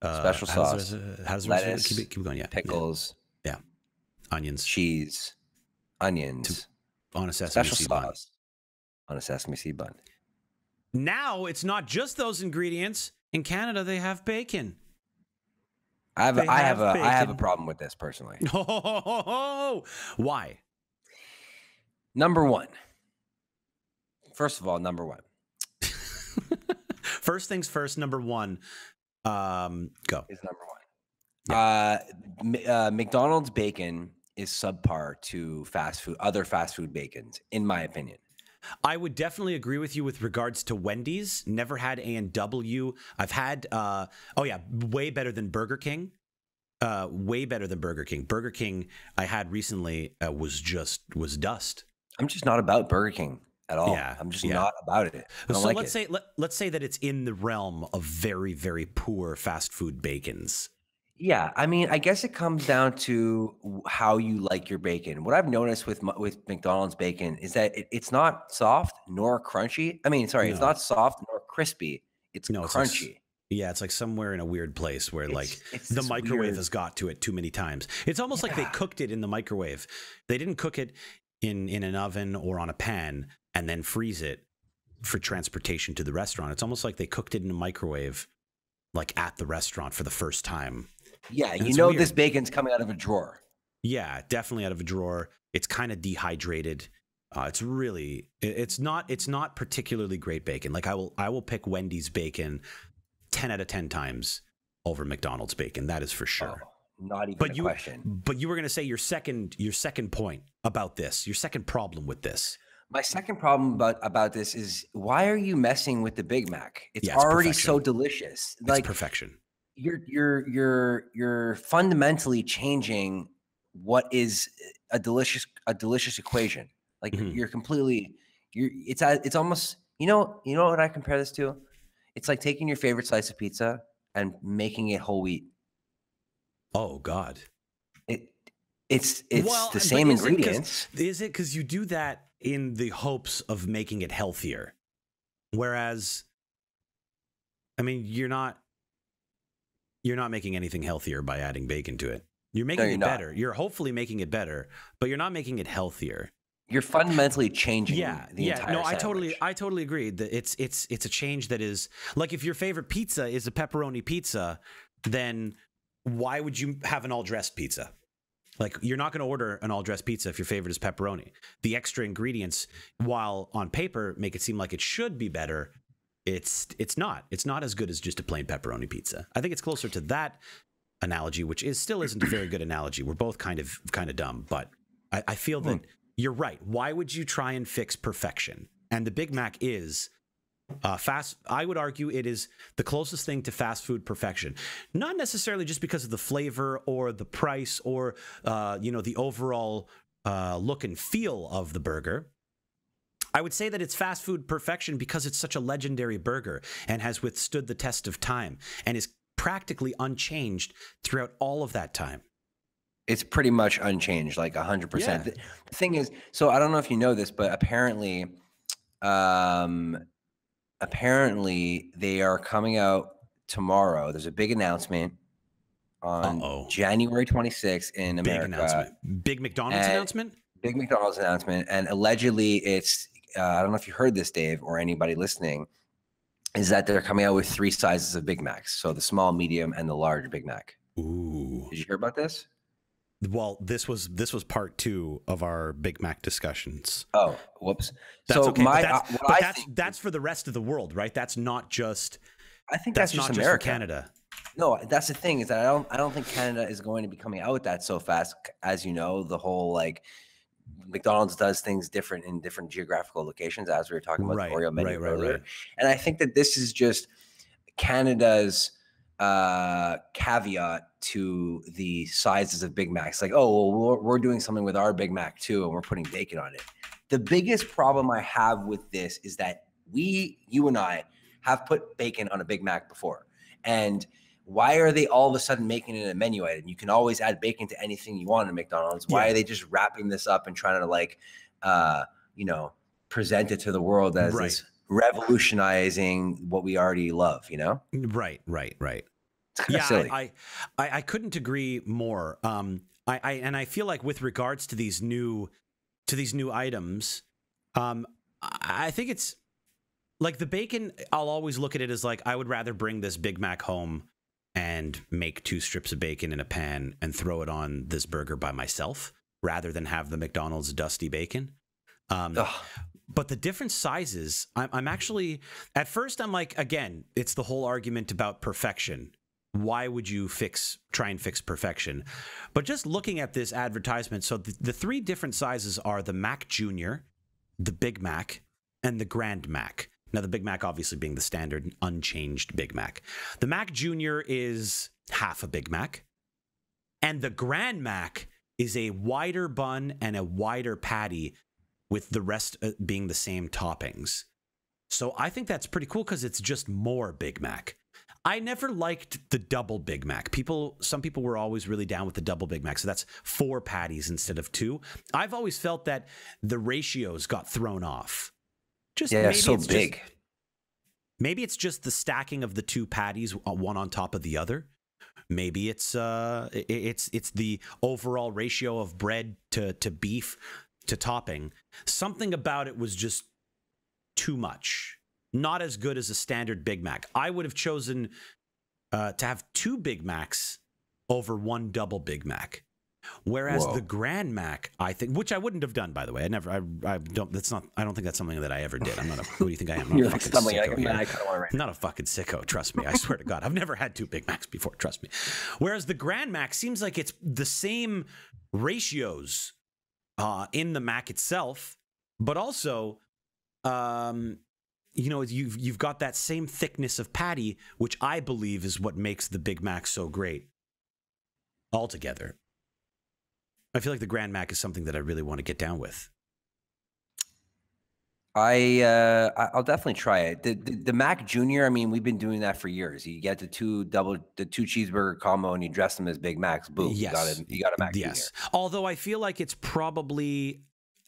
Uh, Special sauce, the how does the it- lettuce, keep, it, keep going? Yeah, Pickles, yeah. onions cheese, onions, on a sesame special seed bun. on a sesame seed bun. Now it's not just those ingredients. In Canada, they have bacon. I have, They I have, have a I have a problem with this personally. Oh, why? Number one. First of all, number one. First things first. Number one. Um, go. is number one. Uh, M- uh, McDonald's bacon is subpar to fast food, other fast food bacons, in my opinion. I would definitely agree with you with regards to Wendy's. Never had A and W. I've had. Uh, oh yeah, way better than Burger King. Uh, way better than Burger King. Burger King I had recently uh, was just was dust. I'm just not about Burger King at all. Yeah, I'm just yeah. not about it. So like let's it. say let, let's say that it's in the realm of very very poor fast food bacons. Yeah, I mean, I guess it comes down to how you like your bacon. What I've noticed with with McDonald's bacon is that it, it's not soft nor crunchy. I mean, sorry, it's not soft nor crispy. It's No, it's like crunchy. Yeah, it's like somewhere in a weird place where like It's- it's the microwave weird- has got to it too many times. It's almost like they cooked it in the microwave. They didn't cook it in in an oven or on a pan and then freeze it for transportation to the restaurant. It's almost like they cooked it in a microwave like at the restaurant for the first time. Yeah, And you know weird. this bacon's coming out of a drawer. Yeah, definitely out of a drawer. It's kind of dehydrated. Uh, it's really it's not it's not particularly great bacon. Like I will I will pick Wendy's bacon 10 out of 10 times over McDonald's bacon. That is for sure. Oh, not even but a you question. but you were going to say your second your second point about this. Your second problem with this. My second problem about about this is why are you messing with the Big Mac? It's, Yeah, it's already so perfection. delicious. It's Like perfection. you're you're you're you're fundamentally changing what is a delicious a delicious equation. Like Mhm. you're completely you're it's it's almost you know you know what I compare this to? It's like taking your favorite slice of pizza and making it whole wheat. Oh god. It it's it's Well, the same is it ingredients. Is it cuz you do that in the hopes of making it healthier? Whereas I mean, you're not you're not making anything healthier by adding bacon to it. You're making you're it not. better. You're hopefully making it better, but you're not making it healthier. You're fundamentally changing Yeah, the yeah. entire No, I totally. I totally agree that it's it's it's a change that is like if your favorite pizza is a pepperoni pizza, then why would you have an all dressed pizza? Like you're not going to order an all dressed pizza if your favorite is pepperoni. The extra ingredients, while on paper make it seem like it should be better, it's it's not. It's not as good as just a plain pepperoni pizza. I think it's closer to that analogy, which is still isn't a very good analogy. We're both kind of kind of dumb, but I, I feel that hmm. you're right. Why would you try and fix perfection? And the Big Mac is Uh, fast, I would argue it is the closest thing to fast food perfection. Not necessarily just because of the flavor or the price or uh, you know the overall uh, look and feel of the burger. I would say that it's fast food perfection because it's such a legendary burger and has withstood the test of time and is practically unchanged throughout all of that time. It's pretty much unchanged, like 100%. Yeah. The, the thing is, so I don't know if you know this, but apparently, um, apparently they are coming out tomorrow. There's a big announcement on Uh-oh. January 26th in Big America. announcement. Big McDonald's announcement. Big McDonald's announcement, and allegedly it's uh, I don't know if you heard this, Dave, or anybody listening, is that they're coming out with three sizes of Big Macs, so the small, medium, and the large Big Mac. Ooh. Did you hear about this? Well, this was this was part two of our Big Mac discussions. Oh, whoops. That's so okay. my, but uh, that's, what but I that's, think, that's for the rest of the world, right? That's not just I think that's, that's, not just just America. for Canada. No, that's the thing is that I don't I don't think Canada is going to be coming out with that so fast. As you know, the whole like McDonald's does things different in different geographical locations, as we were talking about Right, the Oreo menu right, right, earlier. right. And I think that this is just Canada's uh caveat to the sizes of Big Macs. Like, oh, well, we're, we're doing something with our Big Mac too, and we're putting bacon on it. The biggest problem I have with this is that we, you and I, have put bacon on a Big Mac before. And why are they all of a sudden making it a menu item? You can always add bacon to anything you want in McDonald's. Why Yeah. are they just wrapping this up and trying to like, uh, you know, present it to the world as Right. this revolutionizing what we already love? You know, Right, right, right. It's kind of yeah. I, I, I couldn't agree more. Um, I, I and I feel like with regards to these new to these new items, um, I I think it's like the bacon. I'll always look at it as like I would rather bring this Big Mac home and make two strips of bacon in a pan and throw it on this burger by myself rather than have the McDonald's dusty bacon. Um, but the different sizes, I'm, I'm actually, at first, I'm like, again, it's the whole argument about perfection. Why would you fix, try and fix perfection? But just looking at this advertisement, so the, the three different sizes are the Mac Junior, the Big Mac, and the Grand Mac. Now, the Big Mac obviously being the standard, unchanged Big Mac. The Mac Junior is half a Big Mac, and the Grand Mac is a wider bun and a wider patty with the rest uh, being the same toppings. So I think that's pretty cool because it's just more Big Mac. I never liked the double Big Mac. People, some people were always really down with the double Big Mac. So that's four patties instead of two. I've always felt that the ratios got thrown off. Just yeah, maybe so it's just- big. maybe it's just the stacking of the two patties, uh, one on top of the other. Maybe it's uh, it's it's the overall ratio of bread to to beef to topping. Something about it was just too much. Not as good as a standard Big Mac. I would have chosen uh, to have two Big Macs over one double Big Mac. Whereas Whoa. the Grand Mac, I think, which I wouldn't have done, by the way. I never, I, I don't. That's not. I don't think that's something that I ever did. I'm not a. Who do you think I am? I'm not a fucking sicko like. I kind of I'm not a fucking sicko, trust me. I swear to God. I've never had two Big Macs before, trust me. Whereas the Grand Mac seems like it's the same ratios uh, in the Mac itself, but also, um, you know, you've you've got that same thickness of patty, which I believe is what makes the Big Mac so great. Altogether, I feel like the Grand Mac is something that I really want to get down with. I uh, I'll definitely try it. The, the the Mac Junior. I mean, we've been doing that for years. You get the two double, the two cheeseburger combo, and you dress them as Big Macs. Boom, you got Yes. a you got a Mac yes. Although I feel like it's probably,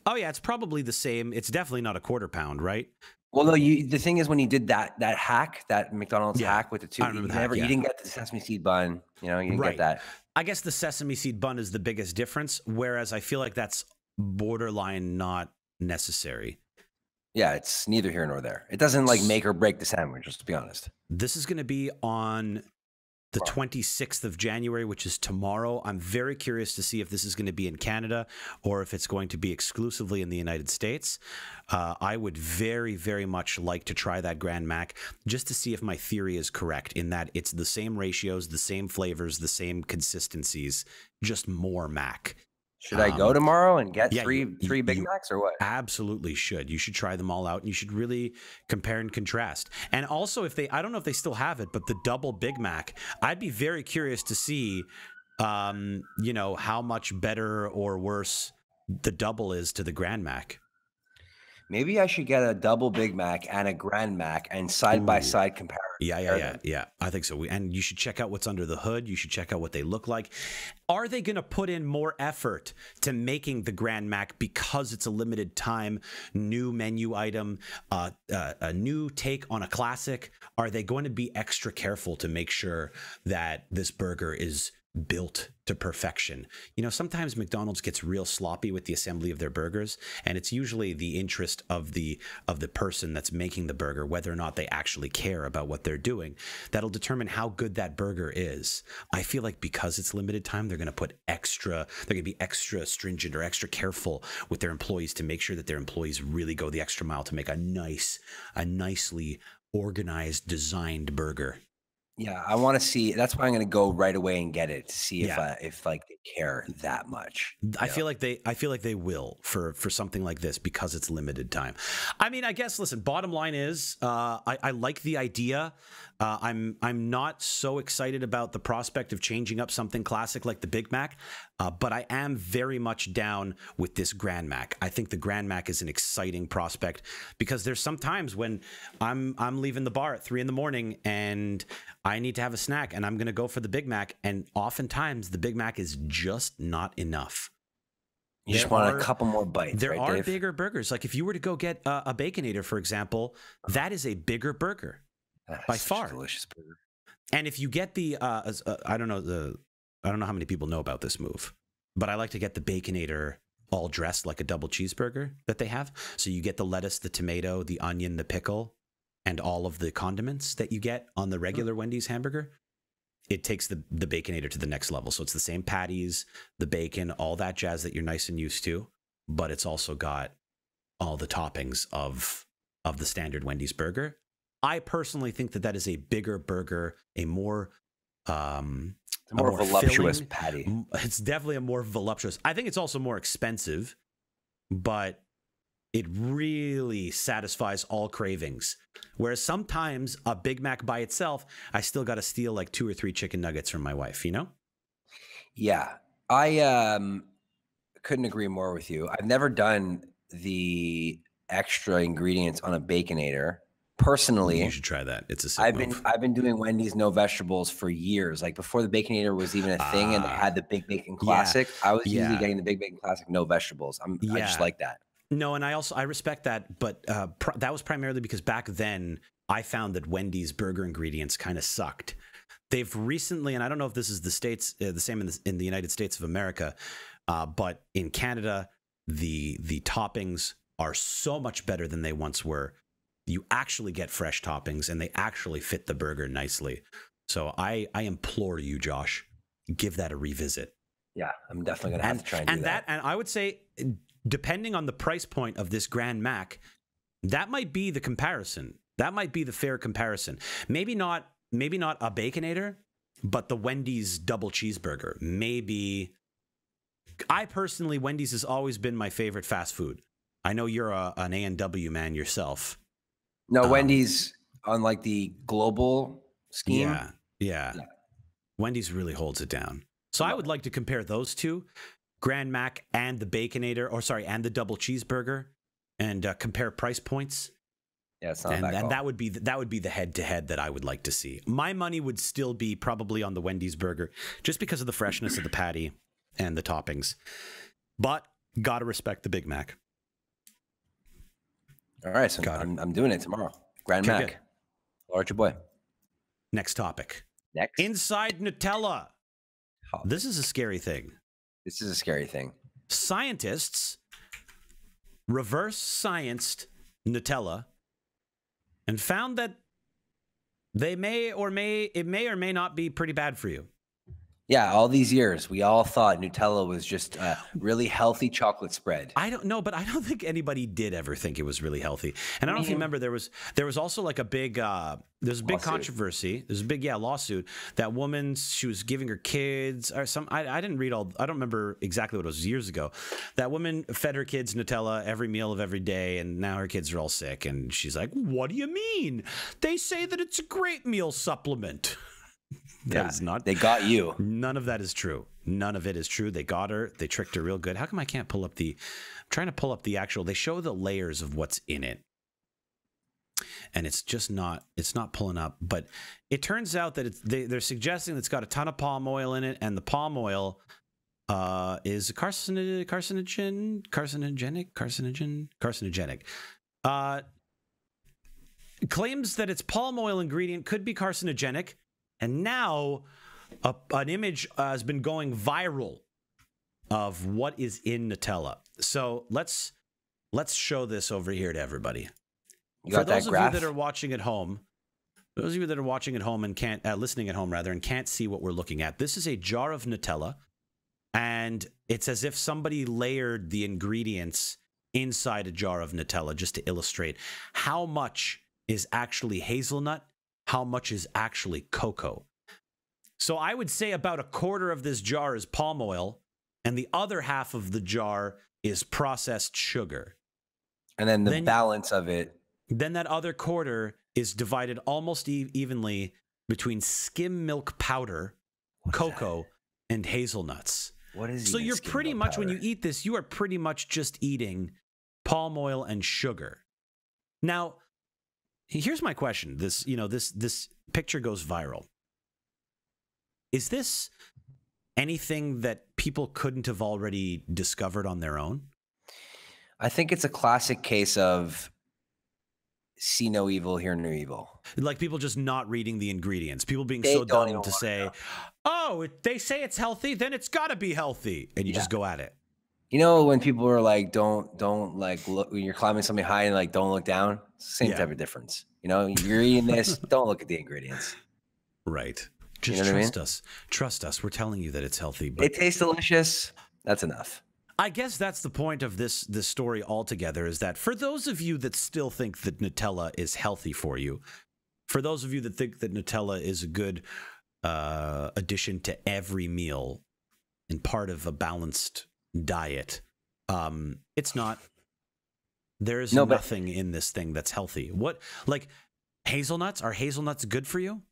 oh yeah, it's probably the same. It's definitely not a quarter pound, right? Well, no, you. The thing is, when you did that that hack, that McDonald's Yeah, hack with the two, you the hack, never, yeah. you didn't get the sesame seed bun. You know, you didn't Right. get that. I guess the sesame seed bun is the biggest difference, whereas I feel like that's borderline not necessary. Yeah, it's neither here nor there. It doesn't like make or break the sandwich. Just to be honest. This is going to be on the 26th of January, which is tomorrow. I'm very curious to see if this is going to be in Canada or if it's going to be exclusively in the United States. Uh, I would very, very much like to try that Grand Mac just to see if my theory is correct in that it's the same ratios, the same flavors, the same consistencies, just more Mac. Should I go Um, tomorrow and get yeah, three you- three Big Macs or what? absolutely should. You should try them all out and you should really compare and contrast. And also if they I don't know if they still have it, but the double Big Mac, I'd be very curious to see um, you know, how much better or worse the double is to the Grand Mac. Maybe I should get a double Big Mac and a Grand Mac and side by side compare. Yeah, yeah, yeah, yeah. I think so. We- And you should check out what's under the hood. You should check out what they look like. Are they going to put in more effort to making the Grand Mac because it's a limited time new menu item, uh, uh, a new take on a classic? Are they going to be extra careful to make sure that this burger is built to perfection. You know, sometimes McDonald's gets real sloppy with the assembly of their burgers, and it's usually the interest of the of the person that's making the burger, whether or not they actually care about what they're doing, that'll determine how good that burger is. I feel like because it's limited time, they're going to put extra, they're going to be extra stringent or extra careful with their employees to make sure that their employees really go the extra mile to make a nice, a nicely organized, designed burger. Yeah, I want to see. That's why I'm going to go right away and get it to see if Yeah. uh, if like they care that much. I Yeah. feel like they I feel like they will for for something like this because it's limited time. I mean, I guess listen, bottom line is uh, I, I like the idea. Uh, I'm I'm not so excited about the prospect of changing up something classic like the Big Mac, uh, but I am very much down with this Grand Mac. I think the Grand Mac is an exciting prospect because there's some times when I'm I'm leaving the bar at three in the morning and I need to have a snack and I'm going to go for the Big Mac, and oftentimes the Big Mac is just not enough. You just want are- a couple more bites, There right, are Dave? bigger burgers. Like if you were to go get a, a Baconator, for example, that is a bigger burger. Ah, by far. delicious burger. And if you get the, uh, uh, I don't know the, I don't know how many people know about this move, but I like to get the Baconator all dressed like a double cheeseburger that they have. So you get the lettuce, the tomato, the onion, the pickle, and all of the condiments that you get on the regular Wendy's hamburger. It takes the the Baconator to the next level. So it's the same patties, the bacon, all that jazz that you're nice and used to, but it's also got all the toppings of of the standard Wendy's burger. I personally think that that is a bigger burger, a more um more, more voluptuous filling, patty. it's definitely a more voluptuous. I think it's also more expensive, but it really satisfies all cravings. Whereas sometimes a Big Mac by itself, I still got to steal like two or three chicken nuggets from my wife, you know? Yeah, I um couldn't agree more with you. I've never done the extra ingredients on a baconator personally. You should try that. It's a I've been. I've been doing Wendy's no vegetables for years. Like before the Baconator was even a thing, and they Ah. had the Big Bacon Classic. I was usually getting the Big Bacon Classic, no vegetables. I'm I just like that. No, and I also I respect that, but uh, pr- that was primarily because back then I found that Wendy's burger ingredients kind of sucked. They've recently, and I don't know if this is the states uh, the same in the, in the United States of America, uh, but in Canada, the the toppings are so much better than they once were. You actually get fresh toppings, and they actually fit the burger nicely. So I I implore you, Josh, give that a revisit Yeah, I'm definitely gonna have and, to try and, and do that. and I would say, depending on the price point of this Grand Mac, that might be the comparison. That might be the fair comparison. Maybe not, maybe not a Baconator, but the Wendy's double cheeseburger. Maybe. I personally, Wendy's has always been my favorite fast food. I know you're a, an A and W man yourself. No, um, Wendy's on like the global scheme. Yeah, yeah. Yeah. Wendy's really holds it down. So I would like to compare those two, Grand Mac and the Baconator, or sorry, and the double cheeseburger, and uh, compare price points. Yeah, it's not and that. and that would be the, that would be the head to head that I would like to see. My money would still be probably on the Wendy's burger, just because of the freshness of the patty and the toppings. But gotta respect the Big Mac. All right, so Got. I'm, I'm doing it tomorrow. Grand Mac. good. Large your boy. Next topic: Next. inside Nutella. Oh, This is a scary thing. this is a scary thing. scientists reverse scienced Nutella and found that they may or may it may or may not be pretty bad for you. Yeah, all these years, we all thought Nutella was just a really healthy chocolate spread. I don't know, but I don't think anybody did ever think it was really healthy. And I don't know if you remember there was there was also like a big uh there's a big Lawsuit. controversy. There's a big yeah lawsuit. That woman she was giving her kids or some I, I didn't read all I don't remember exactly what it was years ago. That woman fed her kids Nutella every meal of every day and now her kids are all sick and she's like, "What do you mean? They say that it's a great meal supplement." That is Yeah, not They got you. None of that is true. None of it is true. They got her. They tricked her real good. How come I can't pull up the? I'm trying to pull up the actual. They show the layers of what's in it, and it's just not. It's not pulling up. But it turns out that it's, they, they're suggesting it's got a ton of palm oil in it, and the palm oil uh, is carcinogen, carcinogen, carcinogenic, carcinogen, carcinogenic. Uh, claims that its palm oil ingredient could be carcinogenic, and now a, an image uh, has been going viral of what is in Nutella. So let's let's show this over here to everybody. You For those that of graph? you that are watching at home, those of you that are watching at home and can't uh, listening at home rather and can't see what we're looking at, this is a jar of Nutella, and it's as if somebody layered the ingredients inside a jar of Nutella just to illustrate how much is actually hazelnut, how much is actually cocoa. So I would say about a quarter of this jar is palm oil, and the other half of the jar is processed sugar. and then the then- balance of it. Then that other quarter is divided almost e- evenly between skim milk powder, What is that? cocoa, and hazelnuts. What is So you're pretty much when you eat this, you are pretty much just eating palm oil and sugar. Now, here's my question. This, you know, this this picture goes viral. Is this anything that people couldn't have already discovered on their own? I think it's a classic case of see no evil, hear no evil. Like people just not reading the ingredients, people being They so dumb to say, "Oh, they say it's healthy, then it's got to be healthy," and you Yeah. just go at it. You know when people are like, "Don't, don't like look." When you're climbing something high and like, "Don't look down." Same Yeah. type of difference. You know, you're eating this. don't look at the ingredients. Right. Just know what I mean? trust us. Trust us. We're telling you that it's healthy. But They taste delicious. That's enough. I guess that's the point of this this story altogether is that for those of you that still think that Nutella is healthy for you, for those of you that think that Nutella is a good uh, addition to every meal and part of a balanced diet, um, it's not. There is No, but- nothing in this thing that's healthy. What like hazelnuts? Are hazelnuts good for you?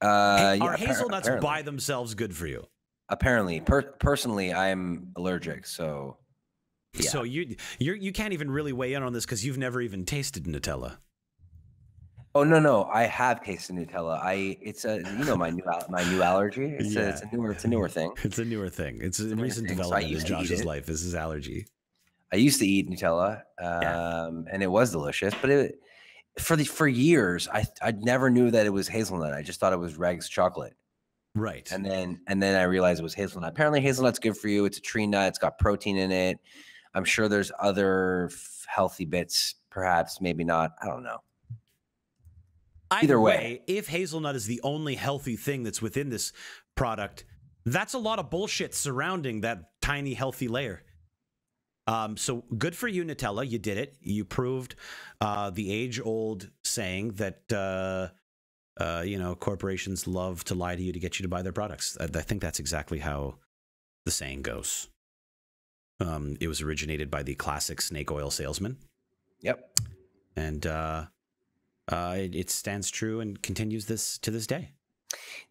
Uh, Ha- yeah, are hazelnuts apparently. by themselves good for you? Apparently, per- personally, I'm allergic, so yeah. So you you you can't even really weigh in on this because you've never even tasted Nutella. Oh no, no, I have tasted Nutella. I it's a you know my new my new allergy. It's a it's a newer it's a newer thing. It's a newer thing. It's a newer recent thing, so development in to eat Josh's life. Is his allergy? I used to eat Nutella, Yeah. um, and it was delicious. But it for the for years, I I never knew that it was hazelnut. I just thought it was Reg's chocolate, Right. and then and then I realized it was hazelnut. Apparently, hazelnut's good for you. It's a tree nut. It's got protein in it. I'm sure there's other f- healthy bits, perhaps maybe not. I don't know. Either way, way. if hazelnut is the only healthy thing that's within this product, that's a lot of bullshit surrounding that tiny healthy layer. Um, so good for you, Nutella. You did it. You proved uh, the age-old saying that uh, uh, you know corporations love to lie to you to get you to buy their products. I, I think that's exactly how the saying goes. Um, it was originated by the classic snake oil salesman, Yep. and uh, it, it stands true and continues this to this day.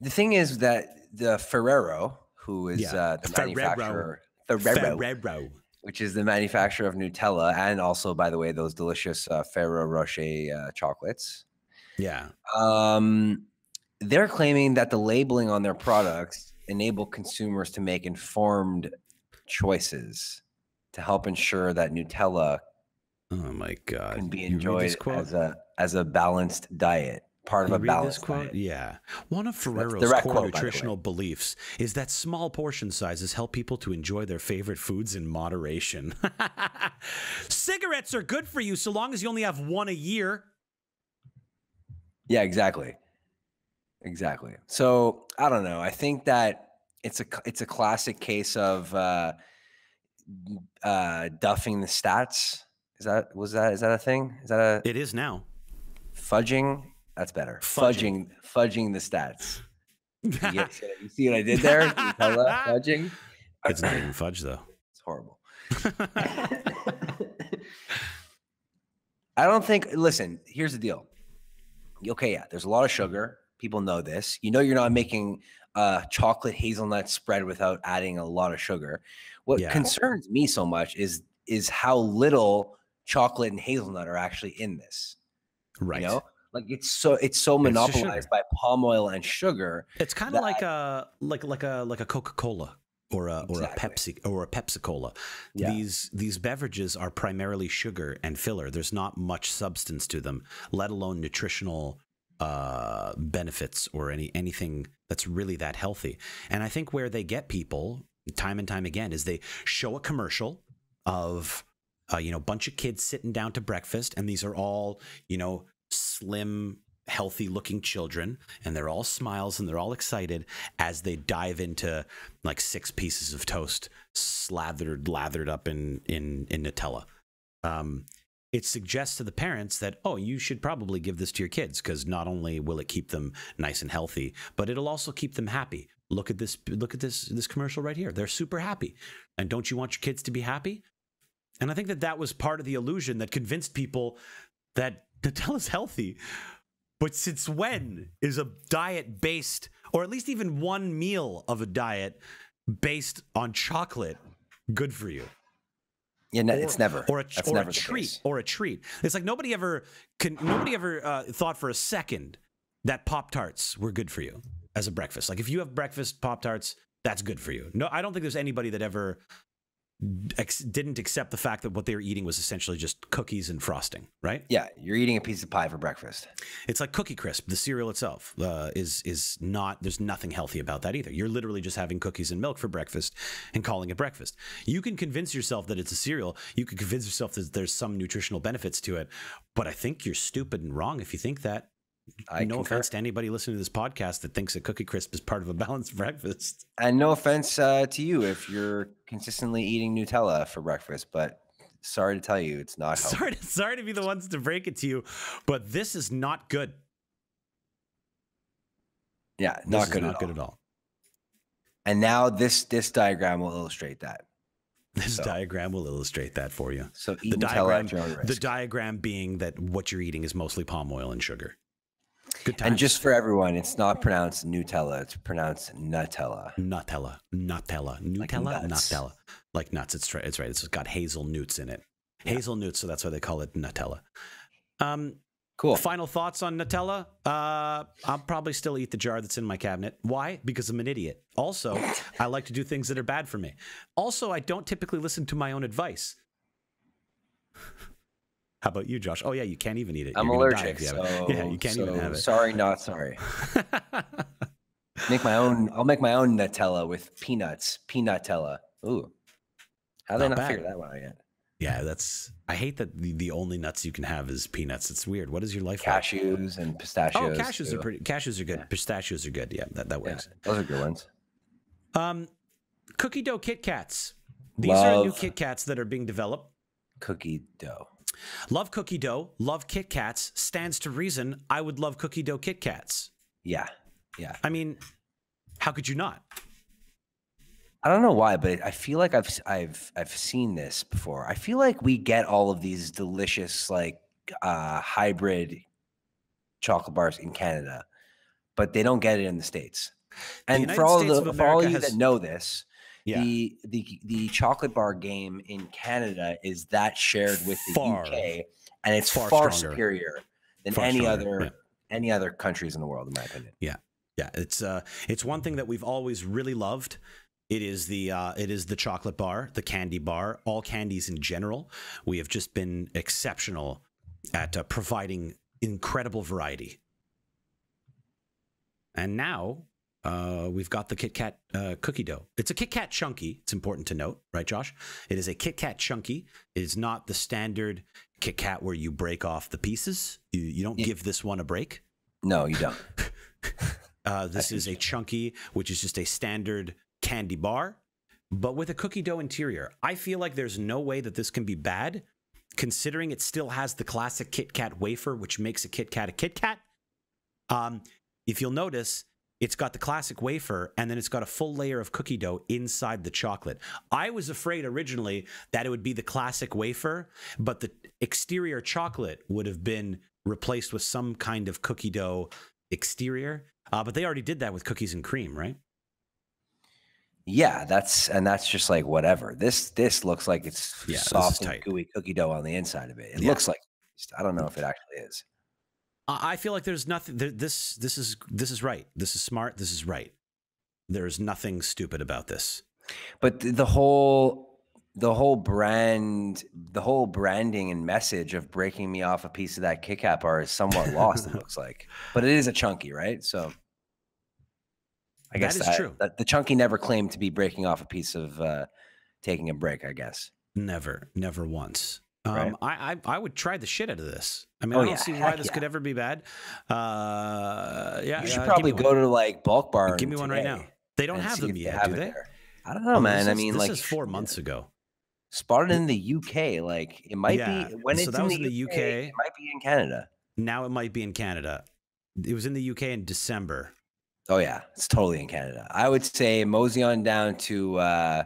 The thing is that the Ferrero, who is Yeah, uh, the Ferrero. manufacturer, Ferrero, Ferrero. which is the manufacturer of Nutella, and also, by the way, those delicious uh, Ferrero Rocher uh, chocolates. Yeah. Um, they're claiming that the labeling on their products enable consumers to make informed choices to help ensure that Nutella Oh my God. can be You read this enjoyed as a as a balanced diet, part of a this balanced quote? diet. Yeah. One of Ferrero's core quote, by the way. nutritional beliefs is that small portion sizes help people to enjoy their favorite foods in moderation. Cigarettes are good for you so long as you only have one a year. Yeah, exactly. Exactly. So I don't know. I think that it's a it's a classic case of uh, uh, duffing the stats. Is that was that is that a thing? Is that a It is now. Fudging? That's better. Fudging. Fudging, fudging the stats. You, get- you see what I did there? Can you tell that? Fudging. it's not even fudge though. It's horrible. I don't think. Listen, here's the deal. Okay, yeah, there's a lot of sugar. People know this. You know, you're not mm-hmm. making a chocolate hazelnut spread without adding a lot of sugar. What Yeah. concerns me so much is is how little chocolate and hazelnut are actually in this. Right. You know, like it's so it's so It's monopolized by palm oil and sugar. It's kind of like a like like a like a Coca Cola or a or a Pepsi or a Pepsi Cola. Yeah. These these beverages are primarily sugar and filler. There's not much substance to them, let alone nutritional uh, benefits or any anything that's really that healthy. And I think where they get people time and time again is they show a commercial of uh, you know bunch of kids sitting down to breakfast, and these are all you know slim healthy looking children and they're all smiles and they're all excited as they dive into like six pieces of toast slathered lathered up in in in Nutella. Um, it suggests to the parents that oh you should probably give this to your kids because not only will it keep them nice and healthy but it'll also keep them happy. Look at this look at this this commercial right here. They're super happy. And don't you want your kids to be happy and i think that that was part of the illusion that convinced people that nutella's healthy but since when is a diet based or at least even one meal of a diet based on chocolate good for you Yeah, no, it's never. or a, or never a treat or a treat. It's like nobody ever can nobody ever uh, thought for a second that Pop Tarts were good for you as a breakfast. Like if you have breakfast Pop Tarts, that's good for you. No, I don't think there's anybody that ever ex- didn't accept the fact that what they were eating was essentially just cookies and frosting, right? Yeah, you're eating a piece of pie for breakfast. It's like Cookie Crisp. The cereal itself uh, is is not. There's nothing healthy about that either. You're literally just having cookies and milk for breakfast and calling it breakfast. You can convince yourself that it's a cereal. You can convince yourself that there's some nutritional benefits to it. But I think you're stupid and wrong if you think that. I no concur. offense to anybody listening to this podcast that thinks that Cookie Crisp is part of a balanced breakfast. And no offense uh, to you if you're consistently eating Nutella for breakfast, but sorry to tell you, it's not. Sorry, to, sorry to be the ones to break it to you, but this is not good. Yeah, This not is good, Not at, good all. at all. And now this this diagram will illustrate that. This So- diagram will illustrate that for you. So the diagram, at your own the diagram being that what you're eating is mostly palm oil and sugar. Good times. and just for everyone, it's not pronounced Nutella; it's pronounced Nutella. Nutella, Nutella, Nutella, nuts. Nutella, like nuts. It's right. It's right. It's got hazelnuts in it. Hazelnuts, so that's why they call it Nutella. Um, Cool. Final thoughts on Nutella? Uh, I'll probably still eat the jar that's in my cabinet. Why? Because I'm an idiot. Also, I like to do things that are bad for me. Also, I don't typically listen to my own advice. How about you, Josh? Oh yeah, you can't even eat it. I'm You're allergic, you so it. yeah, you can't even have it. Sorry, not sorry. Make my own. I'll make my own Nutella with peanuts. Peanutella. Ooh, how did I Not not bad. figure that one out yet? yeah, that's. I hate that the, the only nuts you can have is peanuts. It's weird. What is your life like? Cashews and pistachios. Oh, cashews too. are pretty. Cashews are good. Pistachios are good. Yeah, that, that Yeah, works. those are good ones. Um, cookie dough Kit Kats. These are new Love- Kit Kats that are being developed. Cookie dough. Love cookie dough. Love Kit Kats. Stands to reason. I would love cookie dough Kit Kats. Yeah, yeah. I mean, how could you not? I don't know why, but I feel like I've I've I've seen this before. I feel like we get all of these delicious like uh, hybrid chocolate bars in Canada, but they don't get it in the states. And United for all of the of for all America you has- that know this, Yeah. the the the chocolate bar game in Canada is that shared with the Far- UK, and it's far far, superior than Far any stronger, other yeah. any other countries in the world, in my opinion. Yeah, yeah, it's uh, it's one thing that we've always really loved. It is the uh, it is the chocolate bar, the candy bar, all candies in general. We have just been exceptional at uh, providing incredible variety. And now uh, we've got the Kit Kat uh, cookie dough. It's a Kit Kat chunky. It's important to note, right, Josh? It is a Kit Kat chunky. It is not the standard Kit Kat where you break off the pieces. You you don't Yeah. give this one a break. No, you don't. Uh, this is a chunky, which is just a standard candy bar, but with a cookie dough interior. I feel like there's no way that this can be bad, considering it still has the classic Kit Kat wafer, which makes a Kit Kat a Kit Kat. Um, if you'll notice, it's got the classic wafer and then it's got a full layer of cookie dough inside the chocolate. I was afraid originally that it would be the classic wafer, but the exterior chocolate would have been replaced with some kind of cookie dough exterior. Uh, but they already did that with cookies and cream, right? Yeah, that's and that's just like whatever. This this looks like it's Yeah, soft and gooey cookie dough on the inside of it. It Yeah. looks like I don't know if it actually is. I I feel like there's nothing. This this is this is right. This is smart. This is right. There's nothing stupid about this. But the whole the whole brand the whole branding and message of breaking me off a piece of that Kit Kat bar is somewhat lost. it looks like, but it is a chunky, right? So I guess is that, true. that- the chunky never claimed to be breaking off a piece of uh, taking a break. I guess. Never, never once. Right. Um, I, I I would try the shit out of this. I mean, Oh, I don't yeah, see why heck this yeah. could ever be bad. Uh, yeah, you should uh, probably me one. go to like Bulk Barn. Give me one right now. They don't have them yet, have do they? there. I don't know, Oh, man. this I mean, this like is four months ago. spotted in the UK. Like it might Yeah, be when so it's that in, was the in the UK, UK. It might be in Canada. Now it might be in Canada. It was in the UK in December. Oh yeah, it's totally in Canada. I would say mosey on down to uh,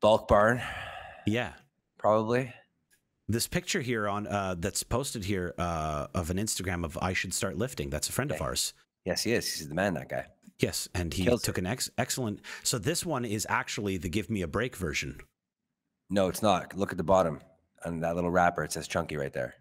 Bulk Barn, Yeah. Probably. This picture here on uh, that's posted here uh, of an Instagram of I should start lifting. That's a friend of ours. Yes, he is. He's the man. That guy. Yes, and he Kills took an ex- excellent. So this one is actually the "Give Me a Break" version. No, it's not. Look at the bottom on that little wrapper. It says chunky right there.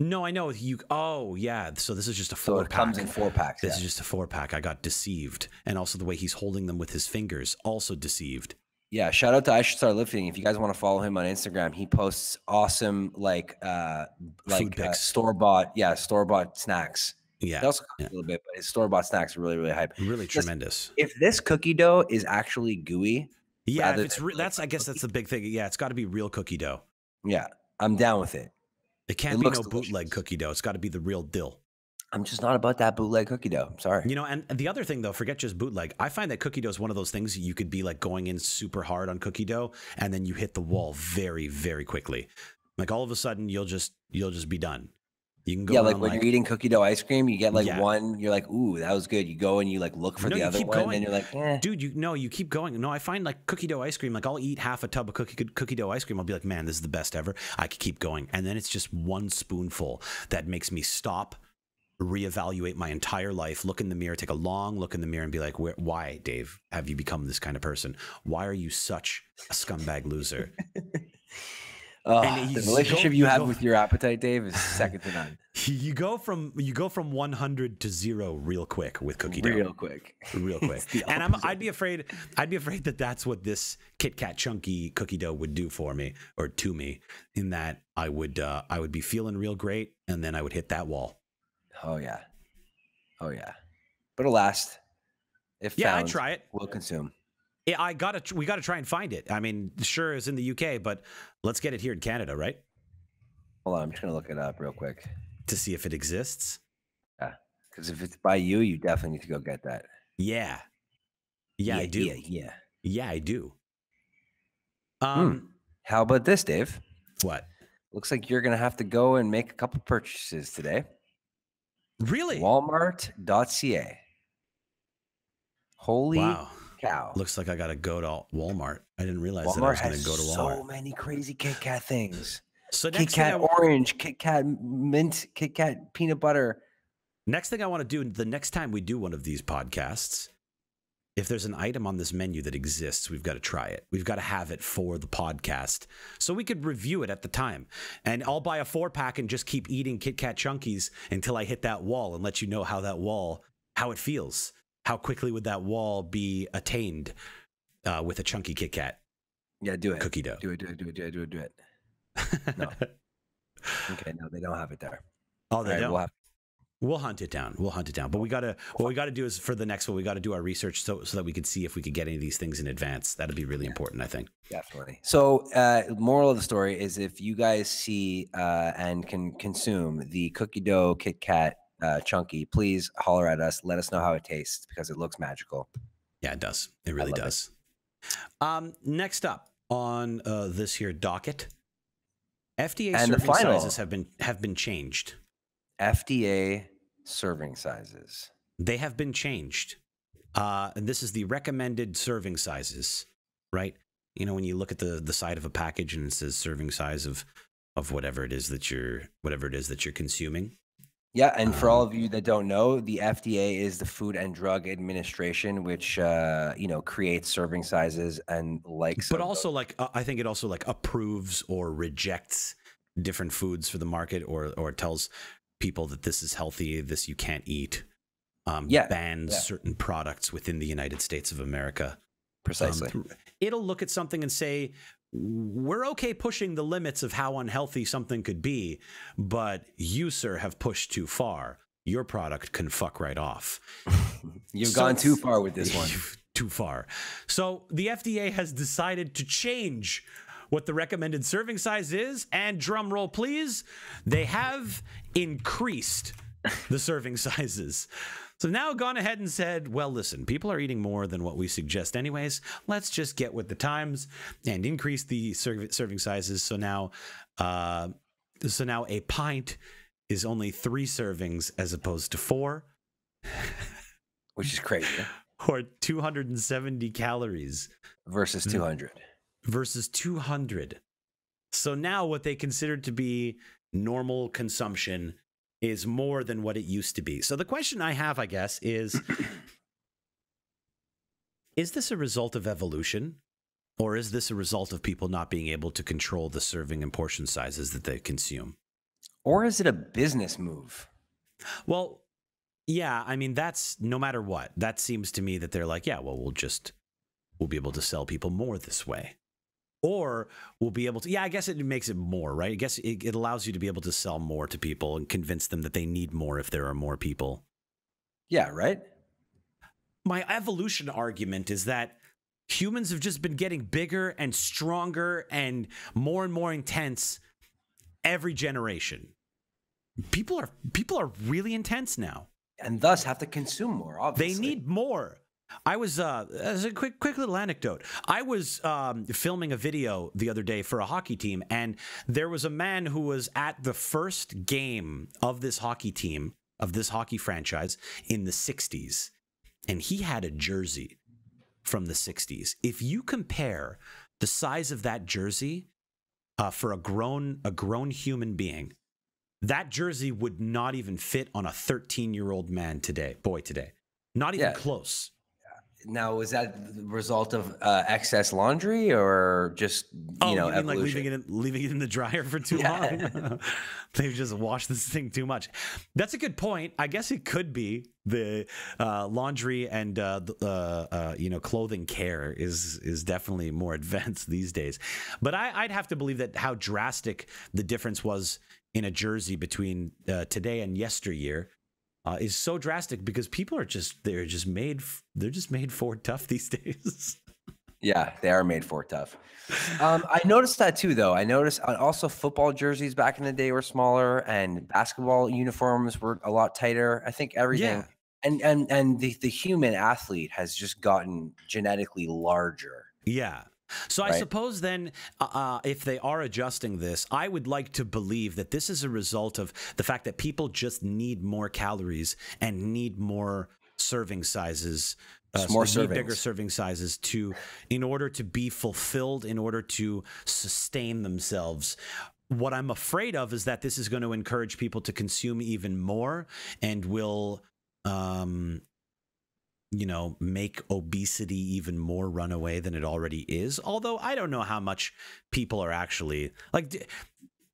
No, I know you. Oh, yeah. So this is just a four. So it pack. comes in four packs. This yeah. is just a four pack. I got deceived, and also the way he's holding them with his fingers, also deceived. Yeah, shout out to I should start lifting. If you guys want to follow him on Instagram, he posts awesome like uh like uh, store bought, yeah, store bought snacks. Yeah, He also yeah. a little bit, but his store bought snacks are really really hype. really tremendous. If this cookie dough is actually gooey, Yeah, it's than re- like that's. I guess that's the big thing. Yeah, it's got to be real cookie dough. yeah, I'm down with it. It can't It be no bootleg cookie dough. It's got to be the real dill. I'm just not about that bootleg cookie dough. I'm sorry. You know, and and the other thing though, forget just bootleg. I find that cookie dough is one of those things you could be like going in super hard on cookie dough, and then you hit the wall very, very quickly. Like all of a sudden, you'll just you'll just be done. You can go yeah, like when you're eating cookie dough ice cream, you get like Yeah. one, you're like, ooh, that was good. You go and you like look for No, the other one, and going. then you're like, eh. dude you no you keep going no i find like cookie dough ice cream like i'll eat half a tub of cookie cookie dough ice cream i'll be like man this is the best ever i could keep going and then it's just one spoonful that makes me stop reevaluate my entire life look in the mirror take a long look in the mirror and be like Where, why dave have you become this kind of person why are you such a scumbag loser Oh, the relationship go- you you have go- with your appetite, Dave, is second to none. you go from you go from 100 to 0 real quick with cookie dough Real quick. real quick. And I'm I'd be afraid. I'd be afraid that that's what this Kit Kat chunky cookie dough would do for me or to me. In that I would, uh, I would be feeling real great, and then I would hit that wall. Oh yeah. Oh yeah. But alas, if Yeah, found, I'd try it. we'll consume. Yeah, I gotta. We gotta try and find it. I mean, sure, it's in the UK, but let's get it here in Canada, right? Hold on, I'm just gonna look it up real quick. To see if it exists. Yeah, because if it's by you, you definitely need to go get that. Yeah. Yeah, I do. Yeah, yeah. Yeah, I do. Hmm. Um, How about this, Dave? what? Looks like you're gonna have to go and make a couple purchases today. Really? Walmart.ca. Holy wow. cow! Looks like I gotta go to Walmart. I didn't realize that I was gonna go to Walmart. so many crazy Kit Kat things. So Kit next thing, I, Kat orange, Kit Kat mint, Kit Kat peanut butter. next thing I want to do the next time we do one of these podcasts, if there's an item on this menu that exists, we've got to try it. We've got to have it for the podcast so we could review it at the time. And I'll buy a four pack and just keep eating Kit Kat chunkies until I hit that wall and let you know how that wall, how it feels. How quickly would that wall be attained uh, with a chunky Kit Kat Yeah, do it. cookie dough? Do it, do it, do it, do it, do it, do it. No. Okay, no, they don't have it there. oh, All they right, don't. we'll have We'll hunt it down. We'll hunt it down. But we gotta what we gotta do is for the next one, we gotta do our research so so that we could see if we could get any of these things in advance. That'd be really important, I think. Definitely. So, uh, moral of the story is if you guys see uh, and can consume the cookie dough Kit Kat uh, chunky, please holler at us. Let us know how it tastes because it looks magical. Yeah, it does. It really love it. does. Um, next up on uh, this here docket, FDA And the serving sizes have been have been changed. FDA serving sizes. They have been changed, uh, and this is the recommended serving sizes, right? You know, when you look at the the side of a package and it says serving size of of whatever it is that you're whatever it is that you're consuming. Yeah, and for all Um, of you that don't know, the FDA is the Food and Drug Administration, which uh, you know creates serving sizes and likes. but also like uh, I think it also like approves or rejects different foods for the market or or tells people that this is healthy, this you can't eat. Um, Yeah, bans yeah. certain products within the United States of America. those- Um, precisely. it'll look at something and say, "We're okay pushing the limits of how unhealthy something could be, but you, sir, have pushed too far. Your product can fuck right off." You've so gone too far with this one. too far. So the FDA has decided to change what the recommended serving size is, and drum roll, please, they have increased the serving sizes. So now gone ahead and said, well, listen, people are eating more than what we suggest, anyways. Let's just get with the times and increase the serv- serving sizes. So now, uh, so now a pint is only three servings as opposed to four, which is crazy. or 270 calories Versus 200. Versus 200. So now what they consider to be normal consumption is more than what it used to be. So the question I have, I guess, is is this a result of evolution? Or is this a result of people not being able to control the serving and portion sizes that they consume? Or is it a business move? Well, yeah, I mean that's no matter what. That seems to me that they're like, yeah, well, we'll just we'll be able to sell people more this way. Or we'll be able to yeah, I guess it makes it more, right? I guess it, it allows you to be able to sell more to people and convince them that they need more if there are more people. Yeah, right? My evolution argument is that humans have just been getting bigger and stronger and more and more intense every generation. People are people are really intense now. And thus have to consume more, obviously. They need more. I was uh as a quick quick little anecdote. I was um filming a video the other day for a hockey team and there was a man who was at the first game of this hockey team of this hockey franchise in the 60s and he had a jersey from the 60s. If you compare the size of that jersey uh, for a grown a grown human being, that jersey would not even fit on a 13 year old man today, boy today. Not even Yeah. close. Now, was that the result of uh, excess laundry or just, you know, Oh, mean like leaving it in, leaving it in the dryer for too Yeah. long? They've just washed this thing too much. That's a good point. I guess it could be the uh, laundry and uh, the, uh, uh, you know clothing care is is definitely more advanced these days. But I, I'd have to believe that how drastic the difference was in a jersey between uh, today and yesteryear. Uh, is so drastic because people are just they're just made they're just made for tough these days. Yeah, they are made for tough. Um, I noticed that too, though. I noticed uh, also football jerseys back in the day were smaller, and basketball uniforms were a lot tighter. I think everything, Yeah. and and and the the human athlete has just gotten genetically larger. Yeah. So I suppose then, uh, uh, if they are adjusting this, I would like to believe that this is a result of the fact that people just need more calories and need more serving sizes. Just more so bigger serving sizes to, in order to be fulfilled, in order to sustain themselves. What I'm afraid of is that this is going to encourage people to consume even more and will um, you know, make obesity even more runaway than it already is. Although I don't know how much people are actually like. d-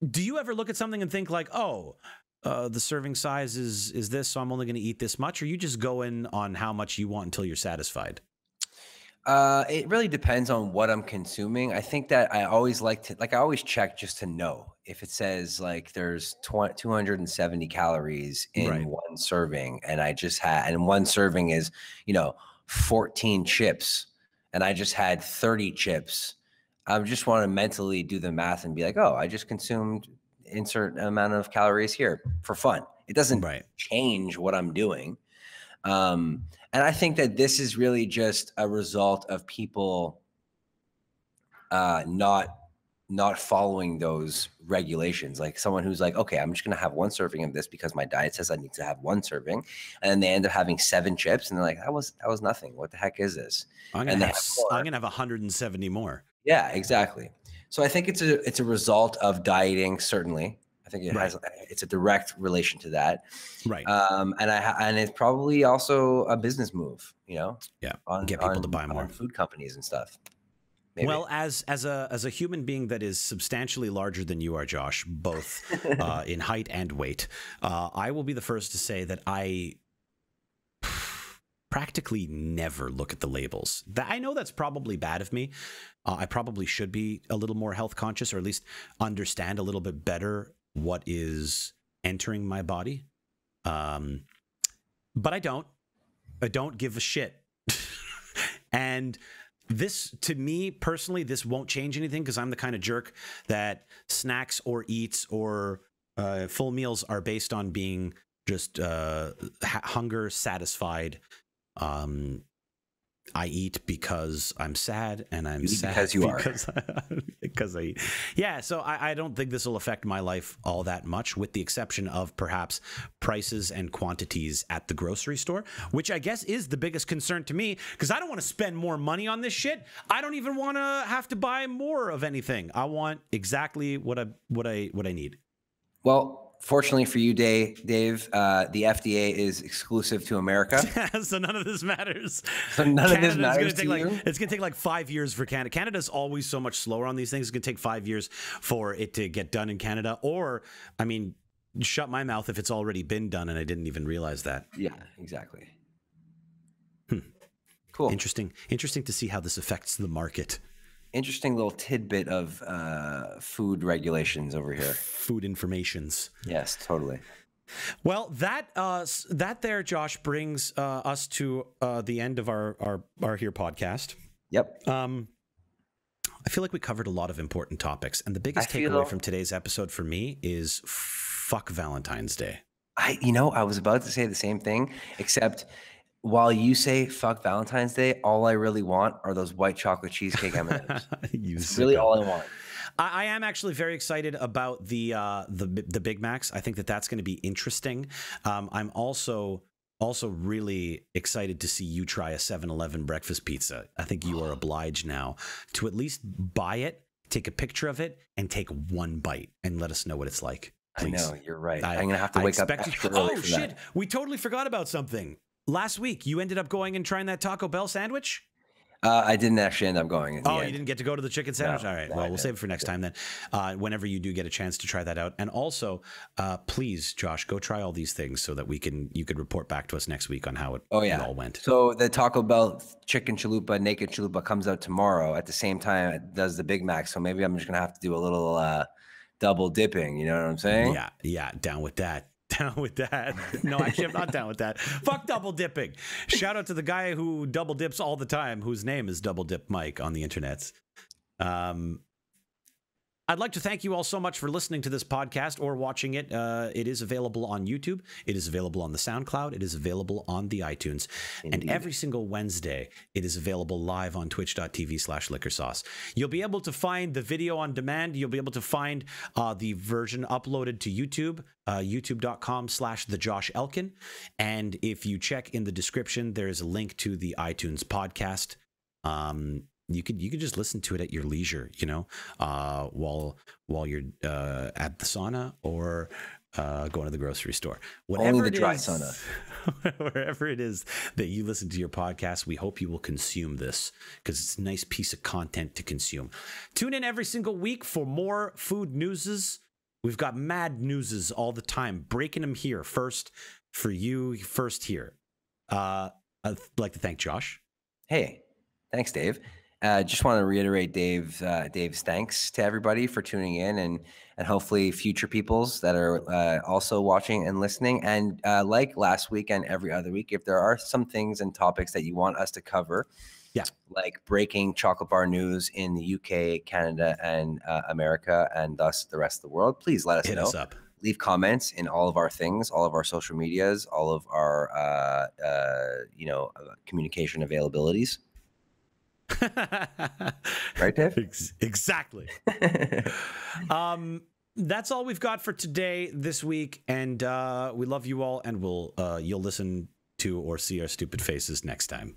Do you ever look at something and think like, oh, uh, the serving size is is this, so I'm only going to eat this much, or you just go in on how much you want until you're satisfied? Uh, it really depends on what I'm consuming. I think that I always like to, like, I always check just to know if it says like there's tw- 270 calories in Right. one serving, and I just had, and one serving is, you know, 14 chips, and I just had 30 chips. I just want to mentally do the math and be like, oh, I just consumed insert amount of calories here for fun. It doesn't Right. change what I'm doing. Um, and I think that this is really just a result of people uh, not not following those regulations. Like someone who's like, okay, I'm just gonna have one serving of this because my diet says I need to have one serving, and then they end up having seven chips, and they're like, that was that was nothing. What the heck is this? I'm gonna, have, I'm gonna have 170 more. Yeah, exactly. So I think it's a it's a result of dieting. Certainly, I think it right. has it's a direct relation to that. Right. Um, and I and it's probably also a business move. You know. Yeah. On, get people on, to buy more food companies and stuff. Maybe. Well, as as a as a human being that is substantially larger than you are, Josh, both uh, in height and weight, uh, I will be the first to say that I practically never look at the labels. That I know that's probably bad of me. Uh, I probably should be a little more health conscious, or at least understand a little bit better what is entering my body. Um, but I don't. I don't give a shit. and this to me personally this won't change anything because i'm the kind of jerk that snacks or eats or uh, full meals are based on being just uh, hunger satisfied um, I eat because I'm sad, and I'm sad because you because are because I eat. Yeah, so I, I, don't think this will affect my life all that much, with the exception of perhaps prices and quantities at the grocery store, which I guess is the biggest concern to me because I don't want to spend more money on this shit. I don't even want to have to buy more of anything. I want exactly what I what I what I need. Well, Fortunately for you, Dave, Dave, uh, the FDA is exclusive to America, so none of this matters. So none Canada's of this matters to like, you. It's going to take like five years for Canada. Canada's always so much slower on these things. It's going to take five years for it to get done in Canada. Or, I mean, shut my mouth if it's already been done and I didn't even realize that. Yeah, exactly. Hmm. Cool. Interesting. Interesting to see how this affects the market interesting little tidbit of uh, food regulations over here. Food informations. Yes, totally. Well, that uh, that there, Josh, brings uh, us to uh, the end of our, our our here podcast. Yep. Um, I feel like we covered a lot of important topics, and the biggest I takeaway from today's episode for me is fuck Valentine's Day. I, you know, I was about to say the same thing, except while you say fuck Valentine's Day, all I really want are those white chocolate cheesecake M&Ms. It's really all I want. I, I, am actually very excited about the uh, the the Big Macs. I think that that's going to be interesting. Um, I'm also also really excited to see you try a 7-Eleven breakfast pizza. I think you are obliged now to at least buy it, take a picture of it, and take one bite and let us know what it's like. Please. I know you're right. I, am gonna have to wake up. oh shit! We totally forgot about something last week you ended up going and trying that Taco Bell sandwich. Uh, I didn't actually end up going. Oh, you didn't get to go to the chicken sandwich. No, All right. Well, we'll save it for next time then. Uh, whenever you do get a chance to try that out, and also, uh, please, Josh, go try all these things so that we can you could report back to us next week on how it, oh, yeah. It all went. So the Taco Bell chicken chalupa, naked chalupa comes out tomorrow at the same time it does the Big Mac. So maybe I'm just gonna have to do a little uh, double dipping. You know what I'm saying? Yeah, yeah, down with that down with that. No, actually, I'm not down with that. Fuck double dipping. Shout out to the guy who double dips all the time, whose name is Double Dip Mike on the internet. Um, I'd like to thank you all so much for listening to this podcast or watching it. Uh, it is available on YouTube. It is available on the SoundCloud. It is available on the iTunes. Indeed. And every single Wednesday, it is available live on twitch.tv slash liquor sauce. You'll be able to find the video on demand. You'll be able to find uh, the version uploaded to YouTube, uh, youtube.com slash the Josh Elkin. And if you check in the description, there is a link to the iTunes podcast. Um, you could you could just listen to it at your leisure, you know, uh, while while you're uh, at the sauna or uh, going to the grocery store. Whatever Only the dry is, sauna. wherever it is that you listen to your podcast, we hope you will consume this because it's a nice piece of content to consume. Tune in every single week for more food newses. We've got mad newses all the time, breaking them here first for you, first here. Uh, I'd like to thank Josh. Hey, thanks, Dave. Uh, just want to reiterate Dave uh, Dave's thanks to everybody for tuning in and and hopefully future peoples that are uh, also watching and listening. And uh, like last week and every other week, if there are some things and topics that you want us to cover, yeah, like breaking chocolate bar news in the UK, Canada, and uh, America, and thus the rest of the world, please let us Hit know. Us up. leave comments in all of our things, all of our social medias, all of our uh, uh, you know uh, communication availabilities. right, Dave? Ex- exactly. um, that's all we've got for today, this week, and uh, we love you all, and we'll uh, you'll listen to or see our stupid faces next time.